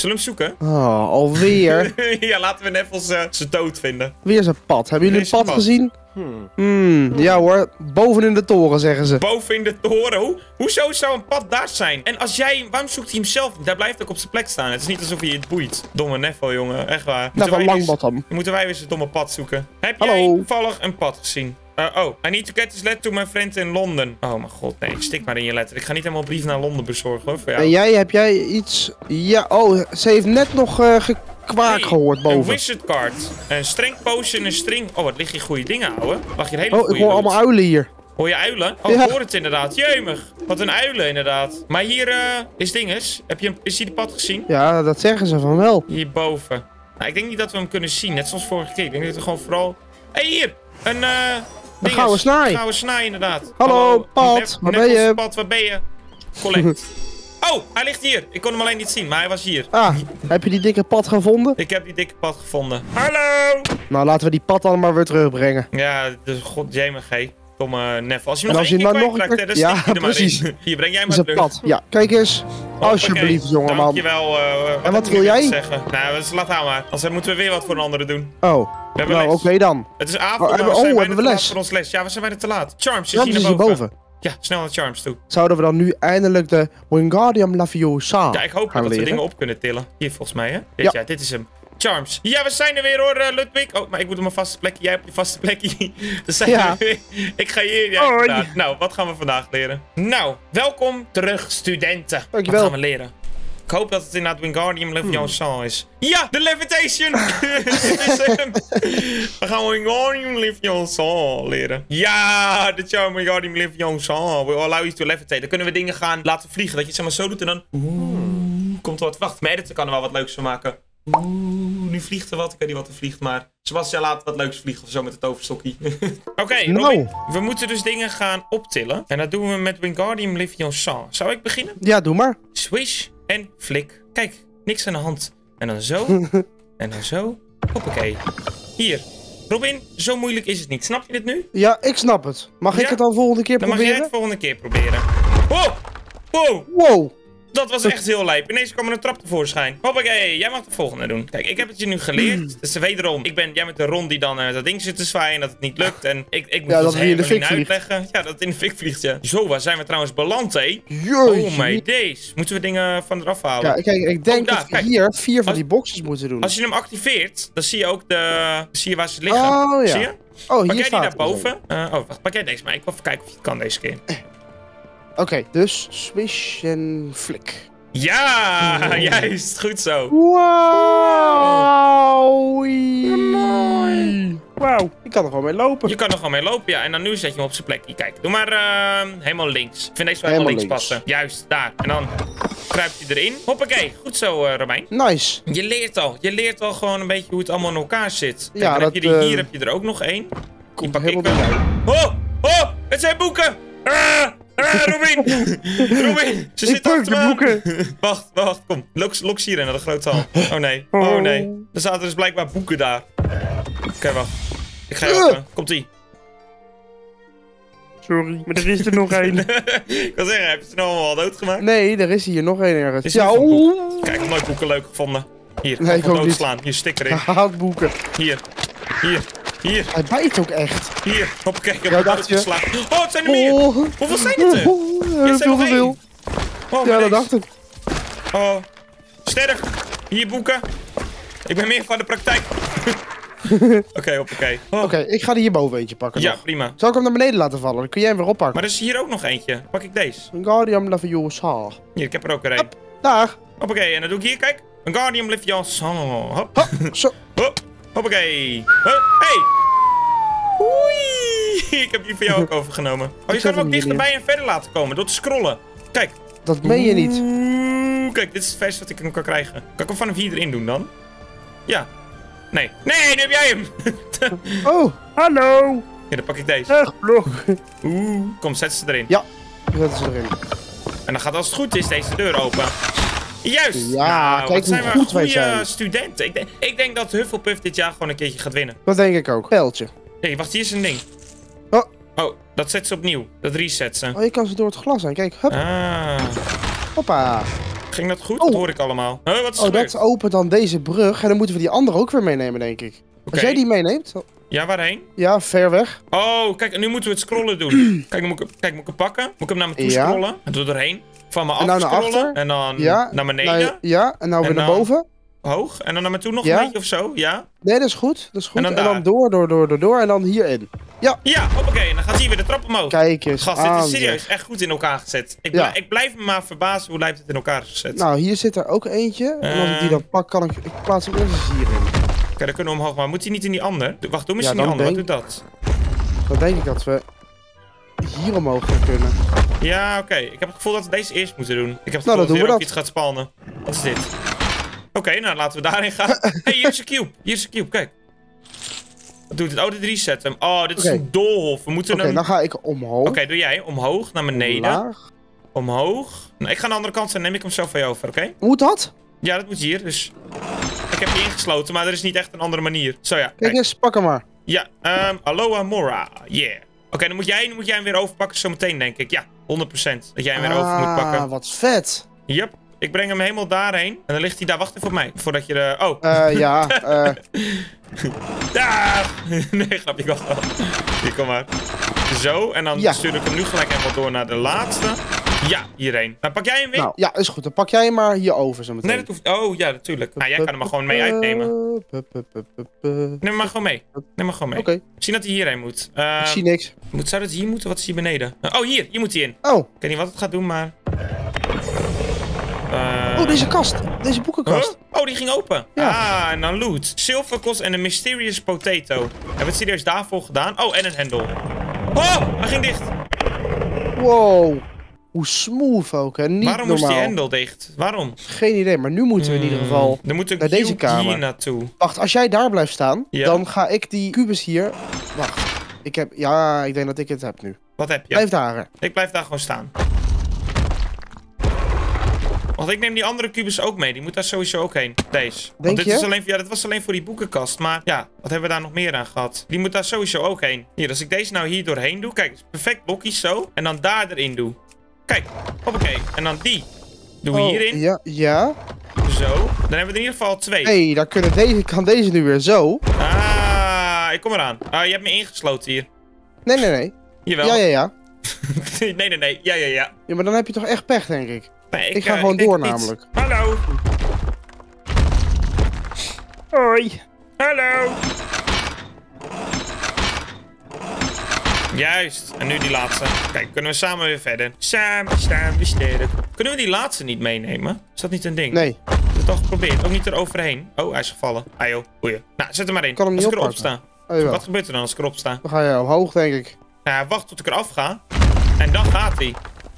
[SPEAKER 3] Zullen- we hem zoeken?
[SPEAKER 1] Oh, alweer.
[SPEAKER 3] ja, laten we Neville's eh, zijn dood vinden.
[SPEAKER 1] Weer zijn pad. Hebben jullie het pad gezien? Hmm, ja hoor. Boven in de toren, zeggen ze.
[SPEAKER 3] Boven in de toren. Hoe, hoezo zou een pad daar zijn? En als jij... Waarom zoekt hij hem zelf? Hij blijft ook op zijn plek staan. Het is niet alsof hij het boeit. Domme Neville, jongen. Echt waar.
[SPEAKER 1] Nou,
[SPEAKER 3] Moeten
[SPEAKER 1] van
[SPEAKER 3] eens-
[SPEAKER 1] Langbottom.
[SPEAKER 3] Moeten wij weer zijn domme pad zoeken? Heb
[SPEAKER 1] Hallo.
[SPEAKER 3] jij toevallig een pad gezien? Eh, oh, I need to get this letter to my friend in London. Oh mijn god, nee. Stik maar in je letter. Ik ga niet helemaal een brief naar Londen bezorgen, hoor, voor jou.
[SPEAKER 1] En jij, heb jij iets... Ja, oh, ze heeft net nog eh, gekwaak
[SPEAKER 3] Hey,
[SPEAKER 1] gehoord
[SPEAKER 3] Een
[SPEAKER 1] boven.
[SPEAKER 3] wizard card. Een streng potion, een string. Oh, wat lig je goede dingen, ouwe. Lag je hele
[SPEAKER 1] Oh, ik hoor allemaal uilen hier.
[SPEAKER 3] Hoor je uilen? Oh,
[SPEAKER 1] Ja.
[SPEAKER 3] ik hoor het inderdaad. Jeumig. Wat een uilen, inderdaad. Maar hier eh, is dinges. Heb je hem, is hij de pad gezien?
[SPEAKER 1] Ja, dat zeggen ze van wel.
[SPEAKER 3] Hierboven. Nou, ik denk niet dat we hem kunnen zien. Net zoals vorige keer. Ik denk dat we gewoon vooral... Hé, hey, hier! Een, eh... dinges.
[SPEAKER 1] gouden snaai.
[SPEAKER 3] Een gouden snaai, inderdaad.
[SPEAKER 1] Hallo, Pat. Waar ben je?
[SPEAKER 3] Pat, waar ben je? Collect. oh, hij ligt hier. Ik kon hem alleen niet zien, maar hij was hier.
[SPEAKER 1] Ah, heb je die dikke pad gevonden?
[SPEAKER 3] Ik heb die dikke pad gevonden. Hallo!
[SPEAKER 1] Nou, laten we die pad dan maar weer terugbrengen.
[SPEAKER 3] Ja, de god jemig, hé. Als je hem
[SPEAKER 1] En
[SPEAKER 3] nog
[SPEAKER 1] als je nou nog een
[SPEAKER 3] dan
[SPEAKER 1] keer-
[SPEAKER 3] stik je
[SPEAKER 1] Ja, precies.
[SPEAKER 3] in. Hier, breng jij maar
[SPEAKER 1] een
[SPEAKER 3] terug.
[SPEAKER 1] pad. Ja, kijk eens. Alsjeblieft,
[SPEAKER 3] Oké,
[SPEAKER 1] jongeman.
[SPEAKER 3] Dankjewel. eh
[SPEAKER 1] En wat wil jij?
[SPEAKER 3] Zeggen? Nou, dus laat aan maar. Anders moeten we weer wat voor een andere doen.
[SPEAKER 1] Oh,
[SPEAKER 3] We hebben
[SPEAKER 1] nou oké dan.
[SPEAKER 3] Het is avond,
[SPEAKER 1] Oh,
[SPEAKER 3] we
[SPEAKER 1] oh, hebben we
[SPEAKER 3] laat
[SPEAKER 1] les?
[SPEAKER 3] voor ons les. Ja, we zijn bijna te laat. Charms, je
[SPEAKER 1] Charms is
[SPEAKER 3] naar boven.
[SPEAKER 1] hierboven.
[SPEAKER 3] Ja, snel naar Charms toe.
[SPEAKER 1] Zouden we dan nu eindelijk de Wingardium Leviosa
[SPEAKER 3] Ja, ik hoop dat we dingen op kunnen tillen. Hier, volgens mij, hè?
[SPEAKER 1] Ja.
[SPEAKER 3] dit is hem. Charms. Ja, we zijn er weer hoor, eh, Ludwig. Oh, maar ik moet op mijn vaste plekje. Jij op je vaste plekje. Dus zijn
[SPEAKER 1] Ja.
[SPEAKER 3] we weer. Ik ga hier. Ja, inderdaad. Nou, wat gaan we vandaag leren? Nou, welkom terug, studenten.
[SPEAKER 1] Dankjewel.
[SPEAKER 3] Wat gaan we leren? Ik hoop dat het inderdaad Wingardium Leviosa is. Ja, de levitation! Dit is hem. We gaan Wingardium Leviosa leren. Ja, de charm Wingardium Leviosa will allow you to levitate. Dan kunnen we dingen gaan laten vliegen. Dat je het zeg maar zo doet en dan... Oeh, komt er wat. Wacht, mijn editor kan er wel wat leuks van maken. Oeh, nu vliegt er wat. Ik weet niet wat er vliegt, maar... Sebastian laat wat leuks vliegen of zo met het toverstokkie. Oké,
[SPEAKER 1] Nou.
[SPEAKER 3] Robin. We moeten dus dingen gaan optillen. En dat doen we met Wingardium Leviosa. Zou ik beginnen?
[SPEAKER 1] Ja, doe maar.
[SPEAKER 3] Swish en flik. Kijk, niks aan de hand. En dan zo. en dan zo. Hoppakee. Hier. Robin, zo moeilijk is het niet. Snap je dit nu?
[SPEAKER 1] Ja, ik snap het. Mag ik het dan volgende keer
[SPEAKER 3] Dan mag jij
[SPEAKER 1] proberen?
[SPEAKER 3] het volgende keer proberen. Wow! Wow!
[SPEAKER 1] Wow.
[SPEAKER 3] Dat was echt heel lijp. Ineens kwam er een trap tevoorschijn. Hoppakee, jij mag de volgende doen. Kijk, ik heb het je nu geleerd. Dus wederom, ik ben jij met de Ron die dan eh, dat ding zit te zwaaien en dat het niet lukt. En ik, ik moet
[SPEAKER 1] Ja, dat in de fik
[SPEAKER 3] uitleggen. Ja, dat het in de fik vliegt, ja. Zo, waar zijn we trouwens beland, hé? Oh my days. Moeten we dingen van eraf halen?
[SPEAKER 1] Ja, kijk, ik denk
[SPEAKER 3] Oh,
[SPEAKER 1] dat we
[SPEAKER 3] kijk.
[SPEAKER 1] hier vier van
[SPEAKER 3] Als-
[SPEAKER 1] die boxes moeten doen.
[SPEAKER 3] Als je hem activeert, dan zie je ook de... Zie je waar ze liggen.
[SPEAKER 1] Oh, ja.
[SPEAKER 3] Zie je?
[SPEAKER 1] Oh,
[SPEAKER 3] Pak
[SPEAKER 1] hier
[SPEAKER 3] jij die naar boven? Eh, oh, wacht. Pak jij deze maar. Ik wil even kijken of je het kan deze keer.
[SPEAKER 1] Oké, dus swish en flik.
[SPEAKER 3] Ja, juist. Goed zo.
[SPEAKER 1] Wauw.
[SPEAKER 4] Mooi. Wauw.
[SPEAKER 1] Ik kan er gewoon mee lopen.
[SPEAKER 3] Je kan er gewoon mee lopen, ja. En dan nu zet je hem op zijn plekje. Kijk, doe maar ehm, helemaal links. Ik vind deze wel helemaal,
[SPEAKER 1] Helemaal
[SPEAKER 3] links,
[SPEAKER 1] links.
[SPEAKER 3] passen. Juist, daar. En dan kruipt hij erin. Hoppakee. Goed zo, eh Romein.
[SPEAKER 1] Nice.
[SPEAKER 3] Je leert al. Je leert al gewoon een beetje hoe het allemaal in elkaar zit. Kijk,
[SPEAKER 1] Ja,
[SPEAKER 3] dan
[SPEAKER 1] dat,
[SPEAKER 3] heb je er, hier
[SPEAKER 1] eh,
[SPEAKER 3] heb je er ook nog één. Die
[SPEAKER 1] Komt
[SPEAKER 3] pak ik
[SPEAKER 1] helemaal
[SPEAKER 3] wel. Oh, oh, het zijn boeken. Ah, ah, Robin. Robin, ze
[SPEAKER 4] Ik
[SPEAKER 3] zit
[SPEAKER 4] pak
[SPEAKER 3] achter
[SPEAKER 4] de boeken.
[SPEAKER 3] Wacht, wacht, kom. Lok, lok ze hierin naar de grote hal. Oh nee, oh nee. Er zaten dus blijkbaar boeken daar. Oké, wacht. Ik ga je
[SPEAKER 1] Uh.
[SPEAKER 3] helpen. Komt-ie.
[SPEAKER 4] Sorry, maar er is er nog één.
[SPEAKER 3] ik wil zeggen, heb je ze nou allemaal al doodgemaakt?
[SPEAKER 1] Nee, er is hier nog één ergens.
[SPEAKER 3] Is
[SPEAKER 1] ja, oeh.
[SPEAKER 3] Kijk, ik heb nooit boeken leuk gevonden. Hier,
[SPEAKER 1] Nee, ik
[SPEAKER 3] doodslaan. Hier, sticker in.
[SPEAKER 1] Haat boeken.
[SPEAKER 3] Hier, hier, hier,
[SPEAKER 1] Hij bijt ook echt.
[SPEAKER 3] hier. Hoppakee, ik heb
[SPEAKER 1] Ja,
[SPEAKER 3] hem
[SPEAKER 1] dacht je?
[SPEAKER 3] doodgeslagen. Oh, het zijn er meer.
[SPEAKER 1] Oh.
[SPEAKER 3] Hoeveel zijn het er?
[SPEAKER 1] Oh,
[SPEAKER 3] Er
[SPEAKER 1] ja,
[SPEAKER 3] zijn
[SPEAKER 1] veel.
[SPEAKER 3] Oh,
[SPEAKER 1] Ja, dat dacht ik.
[SPEAKER 3] Oh, sterk. Hier boeken. Ik ben meer van de praktijk. Oké, hoppakee. Oh,
[SPEAKER 1] Oké, ik ga er hierboven eentje pakken
[SPEAKER 3] Ja,
[SPEAKER 1] nog.
[SPEAKER 3] prima.
[SPEAKER 1] Zal ik hem naar beneden laten vallen? Dan kun jij hem weer oppakken.
[SPEAKER 3] Maar er is hier ook nog eentje. Pak ik deze.
[SPEAKER 1] Wingardium Leviosa.
[SPEAKER 3] Hier, ik heb er ook er een. Hoppakee, en dan doe ik hier, kijk. Een Guardian Leviosa. Hop,
[SPEAKER 1] Hop, zo.
[SPEAKER 3] hop, hoppakee. Hey. Oei, ik heb die van jou ook overgenomen. Oh, je
[SPEAKER 1] zet
[SPEAKER 3] kan hem ook dichterbij en verder laten komen door te scrollen. Kijk.
[SPEAKER 1] Dat meen je niet.
[SPEAKER 3] Oeh, kijk, dit is het verste wat ik hem kan krijgen. Kan ik hem van hem hier erin doen dan? Ja. Nee. Nee, nu heb jij hem.
[SPEAKER 1] Oh,
[SPEAKER 4] Hallo.
[SPEAKER 3] Ja, dan pak ik deze.
[SPEAKER 4] Dag, blog.
[SPEAKER 3] Oeh. Kom, zet ze erin.
[SPEAKER 1] ja. Dat is erin.
[SPEAKER 3] En dan gaat als het goed is deze deur open. Juist!
[SPEAKER 1] Ja,
[SPEAKER 3] nou,
[SPEAKER 1] kijk
[SPEAKER 3] zijn
[SPEAKER 1] hoe
[SPEAKER 3] we
[SPEAKER 1] goed wij
[SPEAKER 3] goede
[SPEAKER 1] zijn.
[SPEAKER 3] studenten. Ik denk, ik denk dat Hufflepuff dit jaar gewoon een keertje gaat winnen.
[SPEAKER 1] Dat denk ik ook. Pijltje.
[SPEAKER 3] Hé, wacht, hier is een ding.
[SPEAKER 1] Oh.
[SPEAKER 3] Oh, dat zet ze opnieuw. Dat reset ze.
[SPEAKER 1] Oh, je kan ze door het glas aan. Kijk, hup,
[SPEAKER 3] Ah,
[SPEAKER 1] hoppa.
[SPEAKER 3] ging dat goed?
[SPEAKER 1] Oh.
[SPEAKER 3] Dat hoor ik allemaal. Huh, wat is er
[SPEAKER 1] Oh, dat opent dan deze brug. En dan moeten we die andere ook weer meenemen, denk ik. Als jij die meeneemt.
[SPEAKER 3] Ja, waarheen?
[SPEAKER 1] Ja, ver weg.
[SPEAKER 3] Oh, kijk, nu moeten we het scrollen doen. kijk, moet ik, kijk, moet ik hem pakken? Moet ik hem naar me toe
[SPEAKER 1] Ja.
[SPEAKER 3] scrollen? En door doorheen. Van me
[SPEAKER 1] En
[SPEAKER 3] af
[SPEAKER 1] nou naar
[SPEAKER 3] scrollen.
[SPEAKER 1] achter.
[SPEAKER 3] En dan
[SPEAKER 1] Ja.
[SPEAKER 3] naar beneden.
[SPEAKER 1] Nou, ja, en nou
[SPEAKER 3] En
[SPEAKER 1] weer naar
[SPEAKER 3] dan-
[SPEAKER 1] boven.
[SPEAKER 3] Hoog. En dan naar me toe nog
[SPEAKER 1] Ja.
[SPEAKER 3] een beetje of zo. Ja.
[SPEAKER 1] Nee, dat is goed. Dat is goed.
[SPEAKER 3] En
[SPEAKER 1] En
[SPEAKER 3] dan
[SPEAKER 1] dan, door, door, door, door, door. En dan hierin. Ja,
[SPEAKER 3] Ja, hoppakee. En dan gaat hier weer de trap omhoog.
[SPEAKER 1] kijk eens
[SPEAKER 3] Gast, dit is serieus echt goed in elkaar gezet. Ik,
[SPEAKER 1] Ja.
[SPEAKER 3] ik blijf me maar verbazen hoe lijp het in elkaar gezet.
[SPEAKER 1] Nou, hier zit er ook eentje. En als ik die
[SPEAKER 3] Eh.
[SPEAKER 1] dan pak, kan ik... Ik plaats hem eerst eens hierin.
[SPEAKER 3] Kijk, dan kunnen we omhoog. Maar moet hij niet in die ander? Wacht, doe
[SPEAKER 1] Ja,
[SPEAKER 3] misschien die
[SPEAKER 1] dan
[SPEAKER 3] ander. Wat doet dat?
[SPEAKER 1] Dan denk ik dat we hier omhoog gaan kunnen.
[SPEAKER 3] Ja, oké. Ik heb het gevoel dat we deze eerst moeten doen. Ik heb het
[SPEAKER 1] Nou,
[SPEAKER 3] gevoel dat
[SPEAKER 1] we
[SPEAKER 3] ook iets gaat spannen. Wat is dit? Oké, nou laten we daarin gaan. hey, hier is een cube. Hier is een cube, kijk. Wat doet het? Oh, dit reset hem. Oh, dit is een doolhof. We moeten
[SPEAKER 1] Oké, dan ga ik omhoog.
[SPEAKER 3] Oké, doe jij. Omhoog, naar beneden.
[SPEAKER 1] Laag.
[SPEAKER 3] Omhoog. Nou, ik ga aan de andere kant en neem ik hem zo van je over, oké?
[SPEAKER 1] Moet dat?
[SPEAKER 3] Ja, dat moet hier, dus... Ik heb je ingesloten, maar er is niet echt een andere manier. Zo ja,
[SPEAKER 1] Kijk
[SPEAKER 3] kijk.
[SPEAKER 1] eens, pak hem maar.
[SPEAKER 3] Ja, ehm Aloha Mora. Yeah. Oké, dan moet jij, dan moet jij hem weer overpakken zometeen, denk ik. Ja, 100%. Dat jij hem weer over moet
[SPEAKER 1] Ah,
[SPEAKER 3] pakken.
[SPEAKER 1] wat vet.
[SPEAKER 3] Yep. Ik breng hem helemaal daarheen. En dan ligt hij daar. Wacht even op mij. Voordat je de... Oh.
[SPEAKER 1] Eh, ja,
[SPEAKER 3] Daar! nee, grapje. Ik wacht wel. Hier, kom maar. Zo. En dan
[SPEAKER 1] Ja.
[SPEAKER 3] stuur ik hem nu gelijk even door naar de laatste. Ja, hierheen. Nou, pak jij hem weer?
[SPEAKER 1] nou, ja, is goed. Dan pak jij hem maar hier over zo meteen.
[SPEAKER 3] nee, dat hoeft... Oh, ja, natuurlijk. Nou, jij kan hem er gewoon mee uitnemen. Neem hem maar gewoon mee. Neem maar gewoon mee.
[SPEAKER 1] Oké,
[SPEAKER 3] Misschien dat hij hierheen moet. Eh,
[SPEAKER 1] ik zie niks.
[SPEAKER 3] moet. Zou dat hier moeten? Wat is hier beneden? Oh, hier. Hier moet hij in.
[SPEAKER 1] Oh,
[SPEAKER 3] Ik weet niet wat het gaat doen, maar... Eh,
[SPEAKER 1] oh, deze kast. Deze boekenkast.
[SPEAKER 3] Huh? Oh, die ging open.
[SPEAKER 1] Ja.
[SPEAKER 3] Ah, en dan loot. Silverkos en een mysterious potato. Hebben we het serieus daarvoor gedaan? Oh, en een hendel. Oh, hij ging dicht.
[SPEAKER 1] Wow. Hoe smooth ook, hè? Niet
[SPEAKER 3] Waarom
[SPEAKER 1] normaal.
[SPEAKER 3] moest die hendel dicht? Waarom?
[SPEAKER 1] Geen idee, maar nu moeten we in ieder geval...
[SPEAKER 3] Er moet
[SPEAKER 1] naar deze kamer.
[SPEAKER 3] hier naartoe.
[SPEAKER 1] Wacht, als jij daar blijft staan,
[SPEAKER 3] Ja.
[SPEAKER 1] dan ga ik die kubus hier... Wacht. Ik heb... Ja, ik denk dat ik het heb nu.
[SPEAKER 3] Wat heb je?
[SPEAKER 1] Blijf daar.
[SPEAKER 3] Ik blijf daar gewoon staan. Want ik neem die andere kubus ook mee. Die moet daar sowieso ook heen. Deze. Want
[SPEAKER 1] Denk
[SPEAKER 3] dit
[SPEAKER 1] je?
[SPEAKER 3] Is alleen, ja, dit was alleen voor die boekenkast. Maar ja, wat hebben we daar nog meer aan gehad? Die moet daar sowieso ook heen. Hier, als ik deze nou hier doorheen doe. Kijk, perfect blokjes zo. En dan daar erin doe. Kijk, hoppakee. En dan die. Doen we
[SPEAKER 1] Oh,
[SPEAKER 3] hierin.
[SPEAKER 1] Ja, ja.
[SPEAKER 3] Zo. Dan hebben we er in ieder geval twee.
[SPEAKER 1] Hé, hey, dan kunnen deze, kan deze nu weer zo.
[SPEAKER 3] Ah, ik kom eraan. Ah, je hebt me ingesloten hier.
[SPEAKER 1] Nee, nee, nee.
[SPEAKER 3] Jawel.
[SPEAKER 1] Ja, ja, ja.
[SPEAKER 3] nee, nee, nee. Ja, ja, ja.
[SPEAKER 1] Ja, maar dan heb je toch echt pech, denk ik.
[SPEAKER 3] Nee,
[SPEAKER 1] Ik ga
[SPEAKER 3] eh,
[SPEAKER 1] gewoon door namelijk.
[SPEAKER 3] Hallo.
[SPEAKER 4] Hoi.
[SPEAKER 3] Hallo. Juist. En nu die laatste. Kijk, kunnen we samen weer verder. Samen staan we sterk. Kunnen we die laatste niet meenemen? Is dat niet een ding?
[SPEAKER 1] Nee,
[SPEAKER 3] We hebben het al geprobeerd. Ook niet eroverheen. Oh, hij is gevallen. Ah joh. Boeien. Nou, zet hem maar in.
[SPEAKER 1] Kan hem
[SPEAKER 3] als
[SPEAKER 1] niet
[SPEAKER 3] ik erop
[SPEAKER 1] oppakken.
[SPEAKER 3] sta.
[SPEAKER 1] oh.
[SPEAKER 3] Wat gebeurt er dan als ik erop sta?
[SPEAKER 1] Dan ga je omhoog, denk ik.
[SPEAKER 3] Ja, wacht tot ik eraf ga. En dan gaat hij.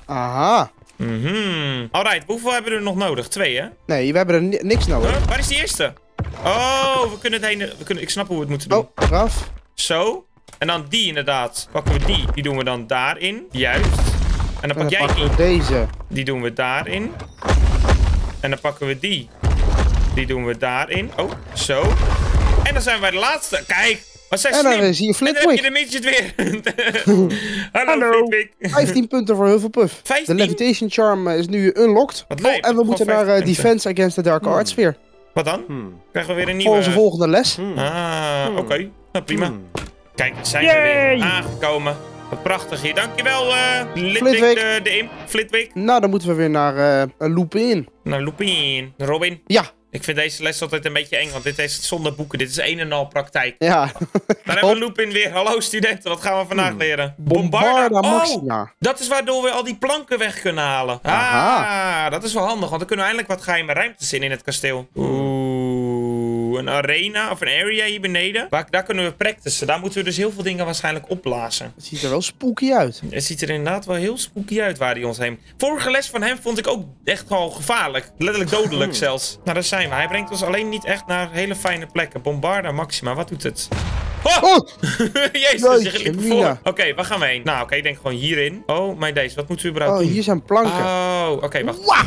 [SPEAKER 1] Aha.
[SPEAKER 3] Mhm. Alright, hoeveel hebben we er nog nodig? Twee, hè?
[SPEAKER 1] Nee, we hebben er ni- niks nodig.
[SPEAKER 3] Huh? Waar is die eerste? Oh, we kunnen het heen... We kunnen... Ik snap hoe we het moeten doen.
[SPEAKER 1] Oh, eraf.
[SPEAKER 3] Zo. En dan die inderdaad. Pakken we die. Die doen we dan daarin. Juist. En dan
[SPEAKER 1] En
[SPEAKER 3] pak
[SPEAKER 1] dan
[SPEAKER 3] jij
[SPEAKER 1] pakken
[SPEAKER 3] die.
[SPEAKER 1] we deze.
[SPEAKER 3] Die doen we daarin. En dan pakken we die. Die doen we daarin. Oh, zo. En dan zijn we bij de laatste. Kijk. Wat zijn
[SPEAKER 1] En dan
[SPEAKER 3] slim.
[SPEAKER 1] is hier
[SPEAKER 3] En dan heb je
[SPEAKER 1] Flitwick.
[SPEAKER 3] de midget weer. Hallo,
[SPEAKER 4] Hallo.
[SPEAKER 3] Flitwick.
[SPEAKER 1] 15 punten voor Hufflepuff.
[SPEAKER 3] 15?
[SPEAKER 1] De Levitation Charm eh, is nu unlocked.
[SPEAKER 3] Wat
[SPEAKER 1] Oh, en we moeten
[SPEAKER 3] 15
[SPEAKER 1] naar eh. Defense Against the Dark Arts weer.
[SPEAKER 3] Wat dan?
[SPEAKER 2] Hmm.
[SPEAKER 3] Krijgen we weer een
[SPEAKER 1] Voor
[SPEAKER 3] nieuwe...
[SPEAKER 1] onze volgende les.
[SPEAKER 3] Ah,
[SPEAKER 2] Hmm.
[SPEAKER 3] oké. Nou, prima.
[SPEAKER 2] Hmm.
[SPEAKER 3] Kijk, zijn we
[SPEAKER 4] Yay!
[SPEAKER 3] weer aangekomen. Wat prachtig hier. Dankjewel, eh Litwick,
[SPEAKER 1] Flitwick.
[SPEAKER 3] de, de imp. Flitwick.
[SPEAKER 1] Nou, dan moeten we weer naar eh Lupin.
[SPEAKER 3] Nou, Lupin. Robin.
[SPEAKER 1] Ja,
[SPEAKER 3] Ik vind deze les altijd een beetje eng, want dit is zonder boeken. Dit is een en al praktijk.
[SPEAKER 1] ja.
[SPEAKER 3] Daar hebben we Lupin weer. Hallo studenten, wat gaan we vandaag leren?
[SPEAKER 1] Bombarda
[SPEAKER 3] Oh,
[SPEAKER 1] Maxima.
[SPEAKER 3] dat is waardoor we al die planken weg kunnen halen.
[SPEAKER 1] Aha.
[SPEAKER 3] Ah, dat is wel handig, want dan kunnen we eindelijk wat geheime ruimtes in in het kasteel. Oeh, een arena of een area hier beneden. Waar, daar kunnen we practicen. Daar moeten we dus heel veel dingen waarschijnlijk opblazen.
[SPEAKER 1] Het ziet er wel spooky uit.
[SPEAKER 3] Het ziet er inderdaad wel heel spooky uit waar hij ons heen. Vorige les van hem vond ik ook echt wel gevaarlijk. Letterlijk dodelijk zelfs. Nou, daar zijn we. Hij brengt ons alleen niet echt naar hele fijne plekken. Bombarda Maxima, wat doet het? Oh!
[SPEAKER 1] Oh,
[SPEAKER 3] Jezus, je liep voor. Oké, waar gaan we heen? Nou, oké, ik denk gewoon hierin. Oh, mijn deze. Wat moeten we überhaupt
[SPEAKER 1] oh
[SPEAKER 3] doen?
[SPEAKER 1] hier zijn planken.
[SPEAKER 3] Oh, oké, wacht.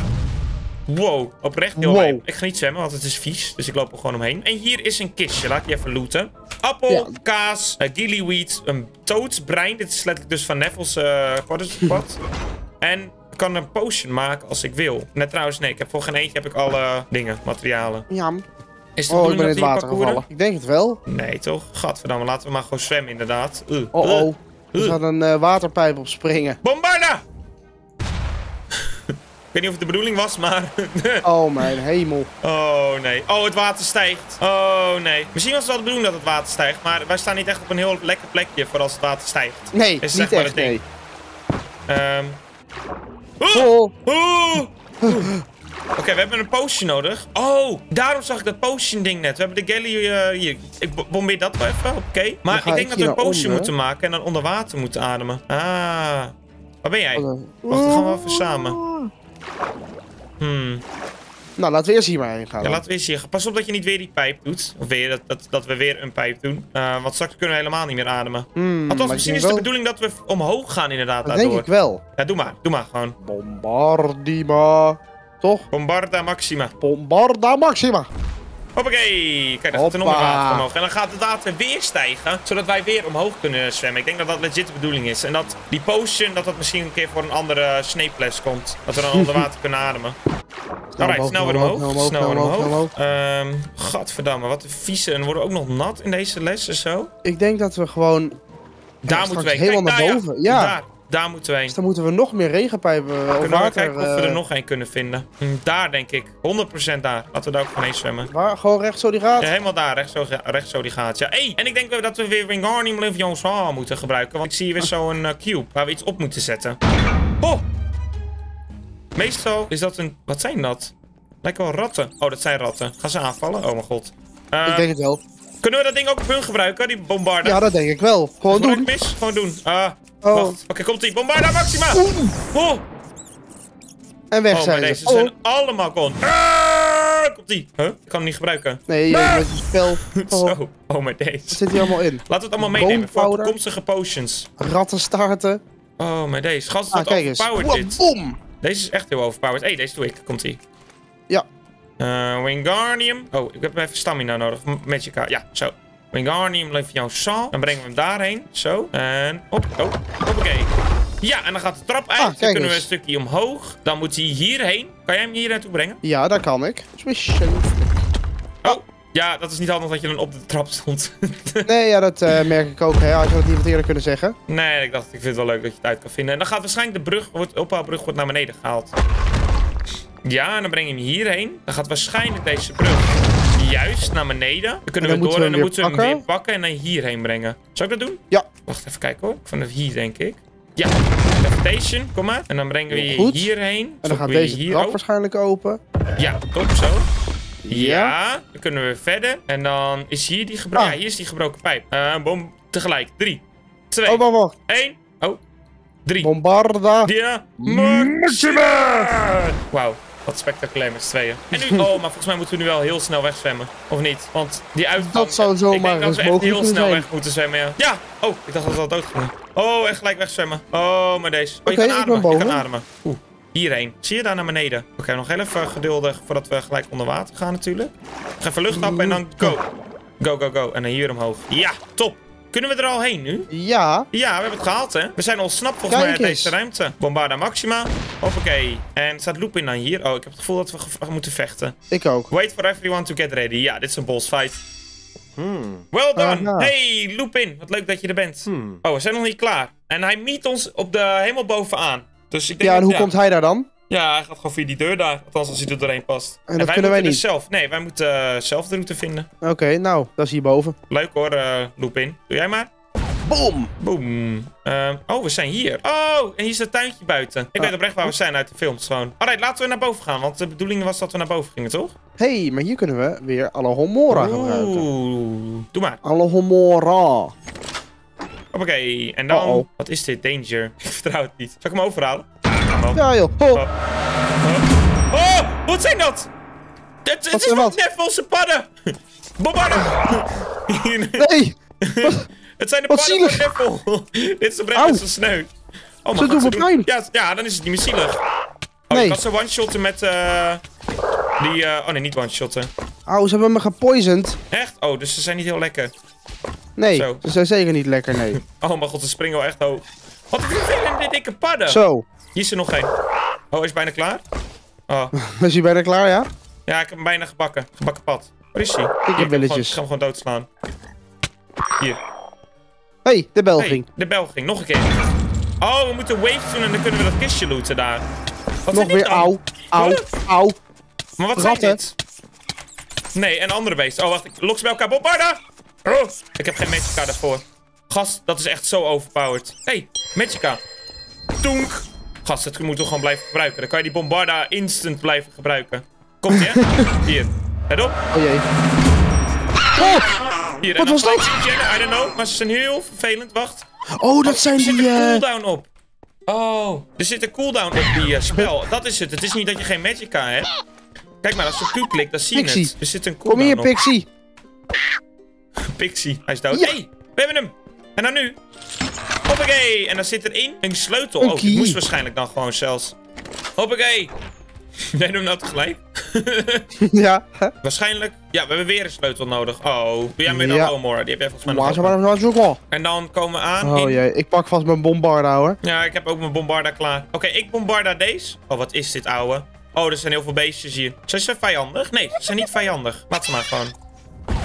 [SPEAKER 3] Wow, oprecht heel
[SPEAKER 1] Wow.
[SPEAKER 3] lijp. Ik ga niet zwemmen, want het is vies. Dus ik loop er gewoon omheen. En hier is een kistje. Laat ik die even looten. Appel,
[SPEAKER 1] Ja.
[SPEAKER 3] kaas, uh, gillyweed, een tootsbrein. Dit is letterlijk dus van Neville's eh paddenstoelpad. en ik kan een potion maken als ik wil. Net trouwens, nee, ik heb voor geen eentje heb ik alle dingen, materialen.
[SPEAKER 1] Ja.
[SPEAKER 3] Is het
[SPEAKER 1] Oh, ik ben in het water
[SPEAKER 3] parcouren?
[SPEAKER 1] gevallen. Ik denk het wel.
[SPEAKER 3] Nee, toch? Gadverdamme, laten we maar gewoon zwemmen inderdaad. Uh,
[SPEAKER 1] Oh
[SPEAKER 3] uh.
[SPEAKER 1] oh. Er
[SPEAKER 3] Uh.
[SPEAKER 1] gaat een eh, waterpijp op springen.
[SPEAKER 3] Bombarda! Ik weet niet of het de bedoeling was, maar...
[SPEAKER 1] Oh mijn hemel.
[SPEAKER 3] Oh nee. Oh, het water stijgt. Oh nee. Misschien was het wel de bedoeling dat het water stijgt, maar wij staan niet echt op een heel lekker plekje voor als het water stijgt.
[SPEAKER 1] Nee,
[SPEAKER 3] Is
[SPEAKER 1] niet
[SPEAKER 3] zeg maar
[SPEAKER 1] echt,
[SPEAKER 3] het ding.
[SPEAKER 1] nee.
[SPEAKER 3] Ehm. Oeh!
[SPEAKER 1] Oh,
[SPEAKER 3] Oeh! Oké, we hebben een potion nodig. Oh, daarom zag ik dat potion ding net. We hebben de galley eh, hier. Ik bo- bombeer dat wel even, oké. Maar ik denk
[SPEAKER 1] ik
[SPEAKER 3] dat we een potion
[SPEAKER 1] onder.
[SPEAKER 3] moeten maken en dan onder water moeten ademen. Ah. Waar ben jij? Wacht, dan gaan we even samen. Hmm.
[SPEAKER 1] Nou, laten we eerst hier maar heen gaan.
[SPEAKER 3] Ja,
[SPEAKER 1] dan.
[SPEAKER 3] laten we eens hier gaan. Pas op dat je niet weer die pijp doet. Of weer, dat, dat, dat we weer een pijp doen. Eh, want straks kunnen we helemaal niet meer ademen.
[SPEAKER 1] Hmm,
[SPEAKER 3] Althans, misschien is
[SPEAKER 1] denk
[SPEAKER 3] de bedoeling dat we omhoog gaan inderdaad
[SPEAKER 1] Dat denk
[SPEAKER 3] daardoor.
[SPEAKER 1] ik wel.
[SPEAKER 3] Ja, doe maar. Doe maar gewoon.
[SPEAKER 1] Bombardima. Toch?
[SPEAKER 3] Bombarda Maxima.
[SPEAKER 1] Bombarda Maxima.
[SPEAKER 3] Hoppakee. Kijk, daar gaat een onder
[SPEAKER 1] Hoppa.
[SPEAKER 3] water omhoog. En dan gaat het water weer stijgen. Zodat wij weer omhoog kunnen zwemmen. Ik denk dat dat legit de bedoeling is. En dat die potion, dat dat misschien een keer voor een andere sneeples komt. Dat we dan onder water kunnen ademen. Alright, snel weer omhoog. Snel weer omhoog. Ehm, gadverdamme, wat een vieze. En we worden ook nog nat in deze lessen zo.
[SPEAKER 1] Ik denk dat we gewoon...
[SPEAKER 3] Daar moeten we
[SPEAKER 1] helemaal
[SPEAKER 3] Kijk,
[SPEAKER 1] naar boven. Ja.
[SPEAKER 3] Daar moeten we heen.
[SPEAKER 1] Dus dan moeten we nog meer regenpijpen eh, of
[SPEAKER 3] Kunnen we
[SPEAKER 1] water...
[SPEAKER 3] kijken of we er
[SPEAKER 1] eh,
[SPEAKER 3] nog een kunnen vinden. Daar denk ik. 100% daar. Laten we daar ook gewoon heen zwemmen.
[SPEAKER 1] Waar? Gewoon recht zo die gaat?
[SPEAKER 3] Ja, helemaal daar. Recht zo, zo die gaat. Ja, hey, en ik denk dat we weer Wingardium Leviosa moeten gebruiken. Want ik zie hier weer zo'n eh, cube waar we iets op moeten zetten. Oh! Meestal is dat een... Wat zijn dat? Lijken wel ratten. Oh, dat zijn ratten. Gaan ze aanvallen? Oh mijn god. Eh,
[SPEAKER 1] Ik denk het wel.
[SPEAKER 3] Kunnen we dat ding ook op hun gebruiken? Die bombarden?
[SPEAKER 1] Ja, dat denk ik wel. Gewoon
[SPEAKER 3] Gewoon
[SPEAKER 1] doen.
[SPEAKER 3] mis? Gewoon doen. Ah,
[SPEAKER 1] Oh.
[SPEAKER 3] wacht. Oké, komt ie. Bombarda Maxima! Oh!
[SPEAKER 1] En weg
[SPEAKER 3] Oh, maar
[SPEAKER 1] zijn
[SPEAKER 3] deze
[SPEAKER 1] ze. Oh.
[SPEAKER 3] zijn allemaal kon. Ah, komt ie. Huh? Ik kan hem niet gebruiken.
[SPEAKER 1] Nee, je spel. Oh,
[SPEAKER 3] Zo. Oh, maar deze.
[SPEAKER 1] wat zit hier allemaal in?
[SPEAKER 3] Laten we het allemaal meenemen voor toekomstige potions.
[SPEAKER 1] Rattenstaarten.
[SPEAKER 3] Oh, maar deze. Gast,
[SPEAKER 1] Ah, kijk eens.
[SPEAKER 3] dit.
[SPEAKER 1] Bom!
[SPEAKER 3] Deze is echt heel overpowered. Hé, hey, deze doe ik. Komt ie.
[SPEAKER 1] Ja.
[SPEAKER 3] Eh, Wingardium. Oh, ik heb even stamina nodig. Magica. Ja, zo. Wingardium Leviosa. Dan brengen we hem daarheen. Zo. En op. Oh, hoppakee. Ja, en dan gaat de trap uit.
[SPEAKER 1] Ah,
[SPEAKER 3] dan kunnen we een stukje omhoog. Dan moet hij hierheen. Kan jij hem hier naartoe brengen?
[SPEAKER 1] Ja, daar kan ik.
[SPEAKER 3] Oh. Ja, dat is niet handig dat je dan op de trap stond.
[SPEAKER 1] Nee, ja, dat eh, merk ik ook. Hè. Had je dat niet wat eerder kunnen zeggen.
[SPEAKER 3] nee, ik dacht, ik vind het wel leuk dat je het uit kan vinden. En dan gaat waarschijnlijk de brug, wordt, ophaalbrug wordt naar beneden gehaald. Ja, en dan breng je hem hierheen. Dan gaat waarschijnlijk deze brug Juist, naar beneden. Dan kunnen
[SPEAKER 1] dan
[SPEAKER 3] we door en dan
[SPEAKER 1] moeten
[SPEAKER 3] we hem weer pakken en dan hierheen brengen. Zal ik dat doen?
[SPEAKER 1] Ja.
[SPEAKER 3] Wacht even kijken hoor. Vanaf hier denk ik. Ja. Levitation, kom maar. En dan brengen we je hierheen.
[SPEAKER 1] En dan gaat deze
[SPEAKER 3] hier
[SPEAKER 1] trap waarschijnlijk open.
[SPEAKER 3] Ja, top zo. Ja.
[SPEAKER 1] Ja.
[SPEAKER 3] dan kunnen we verder. En dan is hier die gebroken.
[SPEAKER 1] Ah.
[SPEAKER 3] Ja, hier is die gebroken pijp. Eh bom, tegelijk. 3, 2,
[SPEAKER 1] Oh, wacht, wacht.
[SPEAKER 3] 1. Oh, 3.
[SPEAKER 1] Bombarda.
[SPEAKER 3] Ja, Maxima! Wauw, wat spectaculair met z'n tweeën. En nu, oh, maar volgens mij moeten we nu wel heel snel wegzwemmen. Of niet? Want die uitgang...
[SPEAKER 1] Dat zou zomaar
[SPEAKER 3] Ik denk dat we echt heel snel
[SPEAKER 1] zijn.
[SPEAKER 3] weg moeten zwemmen, ja. Ja! Oh, ik dacht dat we al dood gingen. Oh, echt gelijk wegzwemmen. Oh, maar deze. Oh, je kan
[SPEAKER 1] ik
[SPEAKER 3] ademen.
[SPEAKER 1] ben
[SPEAKER 3] Je kan ademen. Oeh, hierheen. Zie je daar naar beneden? Oké, nog heel even geduldig voordat we gelijk onder water gaan natuurlijk. Ga even lucht en dan go. Go, go, go. En dan hier omhoog. Ja, top. Kunnen we er al heen nu?
[SPEAKER 1] Ja.
[SPEAKER 3] Ja, we hebben het gehaald, hè? We zijn ontsnapt volgens mij uit
[SPEAKER 1] eens.
[SPEAKER 3] deze ruimte. Bombarda Maxima. Hoppakee. En staat Lupin dan hier? Oh, ik heb het gevoel dat we moeten vechten.
[SPEAKER 1] Ik ook.
[SPEAKER 3] Wait for everyone to get ready. Ja, dit is een boss fight. Well done. Hey, Lupin. Wat leuk dat je er bent. Oh, we zijn nog niet klaar. En hij meet ons op de helemaal bovenaan. Dus ik denk
[SPEAKER 1] Ja, en hoe komt hij daar dan?
[SPEAKER 3] Ja, hij gaat gewoon via die deur daar. Althans, als hij er doorheen past.
[SPEAKER 1] En dat
[SPEAKER 3] wij
[SPEAKER 1] kunnen wij
[SPEAKER 3] dus
[SPEAKER 1] niet.
[SPEAKER 3] zelf. Nee, wij moeten eh, zelf de route vinden.
[SPEAKER 1] Oké, nou, dat is hierboven.
[SPEAKER 3] Leuk hoor, eh Lupin. Doe jij maar.
[SPEAKER 1] Boom!
[SPEAKER 3] Boom. Ehm, oh, we zijn hier. Oh, en hier is het tuintje buiten. Ik weet oprecht waar we zijn uit de films gewoon. Alright, laten we naar boven gaan. Want de bedoeling was dat we naar boven gingen, toch?
[SPEAKER 1] Hé, hey, maar hier kunnen we weer Alohomora gebruiken.
[SPEAKER 3] Oeh. Doe maar.
[SPEAKER 1] Alohomora.
[SPEAKER 3] Hoppakee. En dan... Wat is dit? Danger. Ik vertrouw het niet. Zal ik hem overhalen?
[SPEAKER 1] Ja joh. Oh.
[SPEAKER 3] Oh. Oh, wat zijn dat? Het, het
[SPEAKER 1] Wat
[SPEAKER 3] is van
[SPEAKER 1] wat?
[SPEAKER 3] Neffelse padden. Bombarden.
[SPEAKER 1] Nee!
[SPEAKER 3] het zijn de
[SPEAKER 1] Wat
[SPEAKER 3] padden van
[SPEAKER 1] zielig.
[SPEAKER 3] Neffel. Dit is
[SPEAKER 1] Au.
[SPEAKER 3] best wel sneu. Oh,
[SPEAKER 1] Ze
[SPEAKER 3] maar
[SPEAKER 1] doen me pijn.
[SPEAKER 3] Ja, ja, dan is het niet meer zielig. Oh,
[SPEAKER 1] Nee.
[SPEAKER 3] ik had ze one-shotten met eh die... eh, oh nee, niet one-shotten.
[SPEAKER 1] Auw, ze hebben me gepoisoned.
[SPEAKER 3] Echt? Oh, dus ze zijn niet heel lekker.
[SPEAKER 1] Nee,
[SPEAKER 3] Zo.
[SPEAKER 1] ze zijn zeker niet lekker, nee.
[SPEAKER 3] Oh mijn god, ze springen wel echt hoog. Wat een vervelende dikke padden.
[SPEAKER 1] Zo,
[SPEAKER 3] Hier is er nog één. Oh, is bijna klaar? Oh,
[SPEAKER 1] is hij bijna klaar, ja?
[SPEAKER 3] ja, ik heb hem bijna gebakken. Gebakken pad. Waar is hij? Hier,
[SPEAKER 1] heb
[SPEAKER 3] Ik ga hem gewoon doodslaan. Hier.
[SPEAKER 1] Hé, hey, de bel
[SPEAKER 3] Hey,
[SPEAKER 1] ging.
[SPEAKER 3] de bel ging. Nog een keer. Oh, we moeten waves doen en dan kunnen we dat kistje looten daar. Wat
[SPEAKER 1] Nog
[SPEAKER 3] zijn
[SPEAKER 1] weer auw, auw, auw.
[SPEAKER 3] Maar wat zijn
[SPEAKER 1] Ratten.
[SPEAKER 3] dit? Nee, en andere beesten. Oh, wacht. Ik lok ze bij elkaar. Bombarda! Oh, ik heb geen Magica daarvoor. Gast, dat is echt zo overpowered. hey, Magica. Toenk. Gast, dat moet je toch gewoon blijven gebruiken. Dan kan je die Bombarda instant blijven gebruiken. Komt ie, hè? Hier. Let op.
[SPEAKER 1] Oh jee.
[SPEAKER 3] Hier.
[SPEAKER 1] Wat was dat?
[SPEAKER 3] I don't know. Maar ze zijn heel vervelend. Wacht.
[SPEAKER 1] Oh, dat zijn
[SPEAKER 3] Er zit
[SPEAKER 1] die...
[SPEAKER 3] een
[SPEAKER 1] eh
[SPEAKER 3] cooldown op. Oh, er zit een cooldown op die eh, spel. Dat is het. Het is niet dat je geen Magica hebt. Kijk maar, als je Q klikt, dan zie je
[SPEAKER 1] Pixie.
[SPEAKER 3] het. Er zit een
[SPEAKER 1] Kom
[SPEAKER 3] cooldown
[SPEAKER 1] hier,
[SPEAKER 3] op.
[SPEAKER 1] Pixie.
[SPEAKER 3] Pixie, hij is dood.
[SPEAKER 1] Ja.
[SPEAKER 3] hey, we hebben hem. En dan nu. Hoppakee. En dan zit erin een sleutel.
[SPEAKER 1] Een
[SPEAKER 3] oh, die moest waarschijnlijk dan gewoon zelfs. Hoppakee. Doet hem nou tegelijk?
[SPEAKER 1] ja.
[SPEAKER 3] Waarschijnlijk. Ja, we hebben weer een sleutel nodig. Oh, doe jij mee dan
[SPEAKER 1] Ja.
[SPEAKER 3] Omora? Die heb jij volgens mij nog
[SPEAKER 1] Waar
[SPEAKER 3] open.
[SPEAKER 1] zijn we zo
[SPEAKER 3] En dan komen we aan
[SPEAKER 1] Oh
[SPEAKER 3] in...
[SPEAKER 1] jee, ik pak vast mijn bombarda hoor.
[SPEAKER 3] Ja, ik heb ook mijn bombarda klaar. Oké, ik bombarda deze. Oh, wat is dit, ouwe? Oh, er zijn heel veel beestjes hier. Zijn ze vijandig? Nee, ze zijn niet vijandig. Laat ze maar gewoon.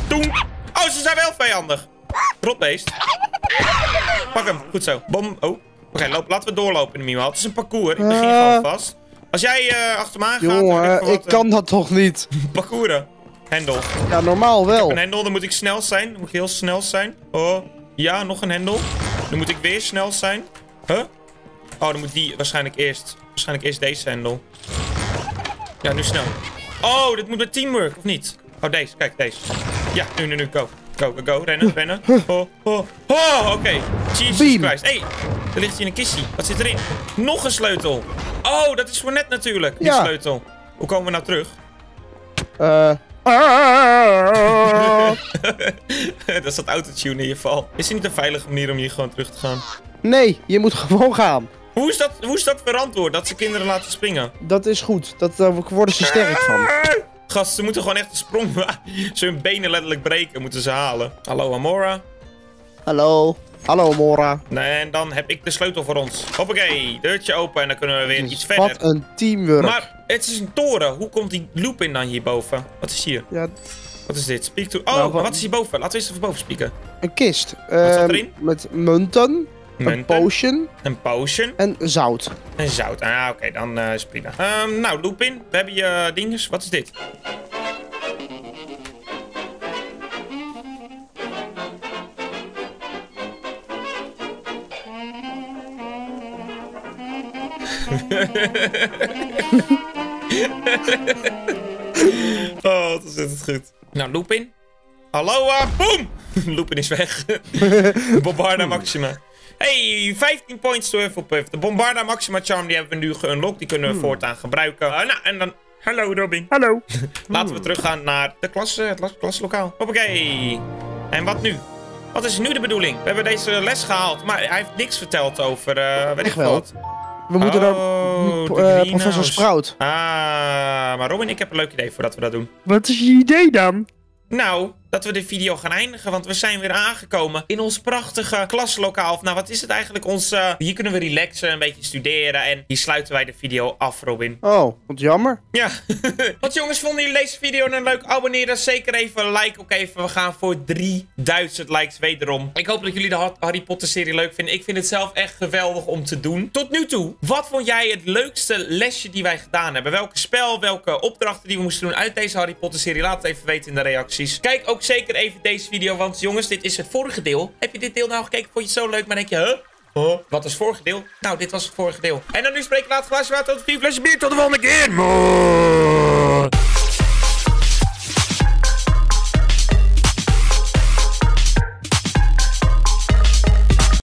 [SPEAKER 3] Toen. Oh, ze zijn wel vijandig. Rotbeest. Pak hem. Goed zo. Bom. Oh. Oké, laten we doorlopen in de Mimo. Het is een parcours. Ik begin
[SPEAKER 1] Eh.
[SPEAKER 3] gewoon vast. Als jij eh achter me aan gaat...
[SPEAKER 1] Jongen,
[SPEAKER 3] veel
[SPEAKER 1] ik
[SPEAKER 3] wat, eh,
[SPEAKER 1] kan dat toch niet?
[SPEAKER 3] Parcouren. Hendel.
[SPEAKER 1] Ja, normaal wel.
[SPEAKER 3] Een hendel, dan moet ik snel zijn. Dan moet ik heel snel zijn. Oh, ja, nog een hendel. Dan moet ik weer snel zijn. Huh? Oh, dan moet die waarschijnlijk eerst. Waarschijnlijk eerst deze hendel. Ja, nu snel. Oh, dit moet met teamwork, of niet? Oh, deze. Kijk, deze. Ja, nu, nu, nu. Go. Go, go, go. Rennen, rennen. Oh, oh, oh, oké. Jesus
[SPEAKER 1] Beam.
[SPEAKER 3] Christ. Hé, hey, er ligt hier een kistje. Wat zit erin? Nog een sleutel. Oh, dat is voor net natuurlijk, die
[SPEAKER 1] Ja.
[SPEAKER 3] sleutel. Hoe komen we nou terug?
[SPEAKER 1] Eh.
[SPEAKER 3] dat is dat autotune in ieder geval. Is er niet een veilige manier om hier gewoon terug te gaan?
[SPEAKER 1] nee, je moet gewoon gaan.
[SPEAKER 3] Hoe is dat, hoe is dat verantwoord dat ze kinderen laten springen?
[SPEAKER 1] Dat is goed. Dat, daar worden ze sterk van.
[SPEAKER 3] Gast, ze moeten gewoon echt een sprong. ze hun benen letterlijk breken, moeten ze halen. Hallo Amora.
[SPEAKER 1] Hallo. Hallo, Mora.
[SPEAKER 3] Nee, en dan heb ik de sleutel voor ons. Hoppakee, deurtje open en dan kunnen we weer iets verder.
[SPEAKER 1] Wat een teamwork.
[SPEAKER 3] Maar het is een toren. Hoe komt die Lupin dan hierboven? Wat is hier?
[SPEAKER 1] Ja,
[SPEAKER 3] Wat is dit? Speak to... Oh,
[SPEAKER 1] Nou, wat-
[SPEAKER 3] wat is hierboven? Laten we eens even boven spieken.
[SPEAKER 1] een kist.
[SPEAKER 3] zat
[SPEAKER 1] Ehm,
[SPEAKER 3] erin?
[SPEAKER 1] Met munten, een potion.
[SPEAKER 3] Een potion.
[SPEAKER 1] En zout.
[SPEAKER 3] En zout. Ah, oké, dan uh, nou, Lupin, we hebben je eh, dinges. Wat is dit? oh, wat zit het goed. Nou, Lupin. Hallo, boom! Lupin is weg. Bombarda Maxima. Hey, 15 points to Hufflepuff. De Bombarda Maxima Charm die hebben we nu geunlocked. Die kunnen we voortaan gebruiken. Uh, nou, en dan... Hallo, Robin.
[SPEAKER 4] Hallo.
[SPEAKER 3] Laten we teruggaan naar de klas, eh, het las- klaslokaal. Hoppakee. En wat nu? Wat is nu de bedoeling? We hebben deze les gehaald, maar hij heeft niks verteld over... eh weet ik
[SPEAKER 1] wel.
[SPEAKER 3] wat.
[SPEAKER 1] We moeten dan
[SPEAKER 3] Oh,
[SPEAKER 1] eh,
[SPEAKER 3] greenhouse.
[SPEAKER 1] professor Sprout.
[SPEAKER 3] Ah, maar Robin, ik heb een leuk idee voordat we dat doen.
[SPEAKER 4] Wat is je idee dan?
[SPEAKER 3] Nou, dat we de video gaan eindigen, want we zijn weer aangekomen in ons prachtige klaslokaal. Of nou, wat is het eigenlijk? Ons, eh, hier kunnen we relaxen, een beetje studeren en hier sluiten wij de video af, Robin.
[SPEAKER 1] Oh, wat jammer.
[SPEAKER 3] Ja, want jongens, vonden jullie deze video nou leuk? Abonneer dan zeker even, like ook even. We gaan voor 3000 likes wederom. Ik hoop dat jullie de Ha- Harry Potter serie leuk vinden. Ik vind het zelf echt geweldig om te doen. Tot nu toe, wat vond jij het leukste lesje die wij gedaan hebben? Welke spel, welke opdrachten die we moesten doen uit deze Harry Potter serie? Laat het even weten in de reacties. Kijk ook zeker even deze video, want jongens, dit is het vorige deel. Heb je dit deel nou gekeken? Vond je het zo leuk? Maar denk je, huh? Wat is het vorige deel? Nou, dit was het vorige deel. En dan nu spreek ik laat glaasje water tot vier flesje bier. Tot de volgende keer.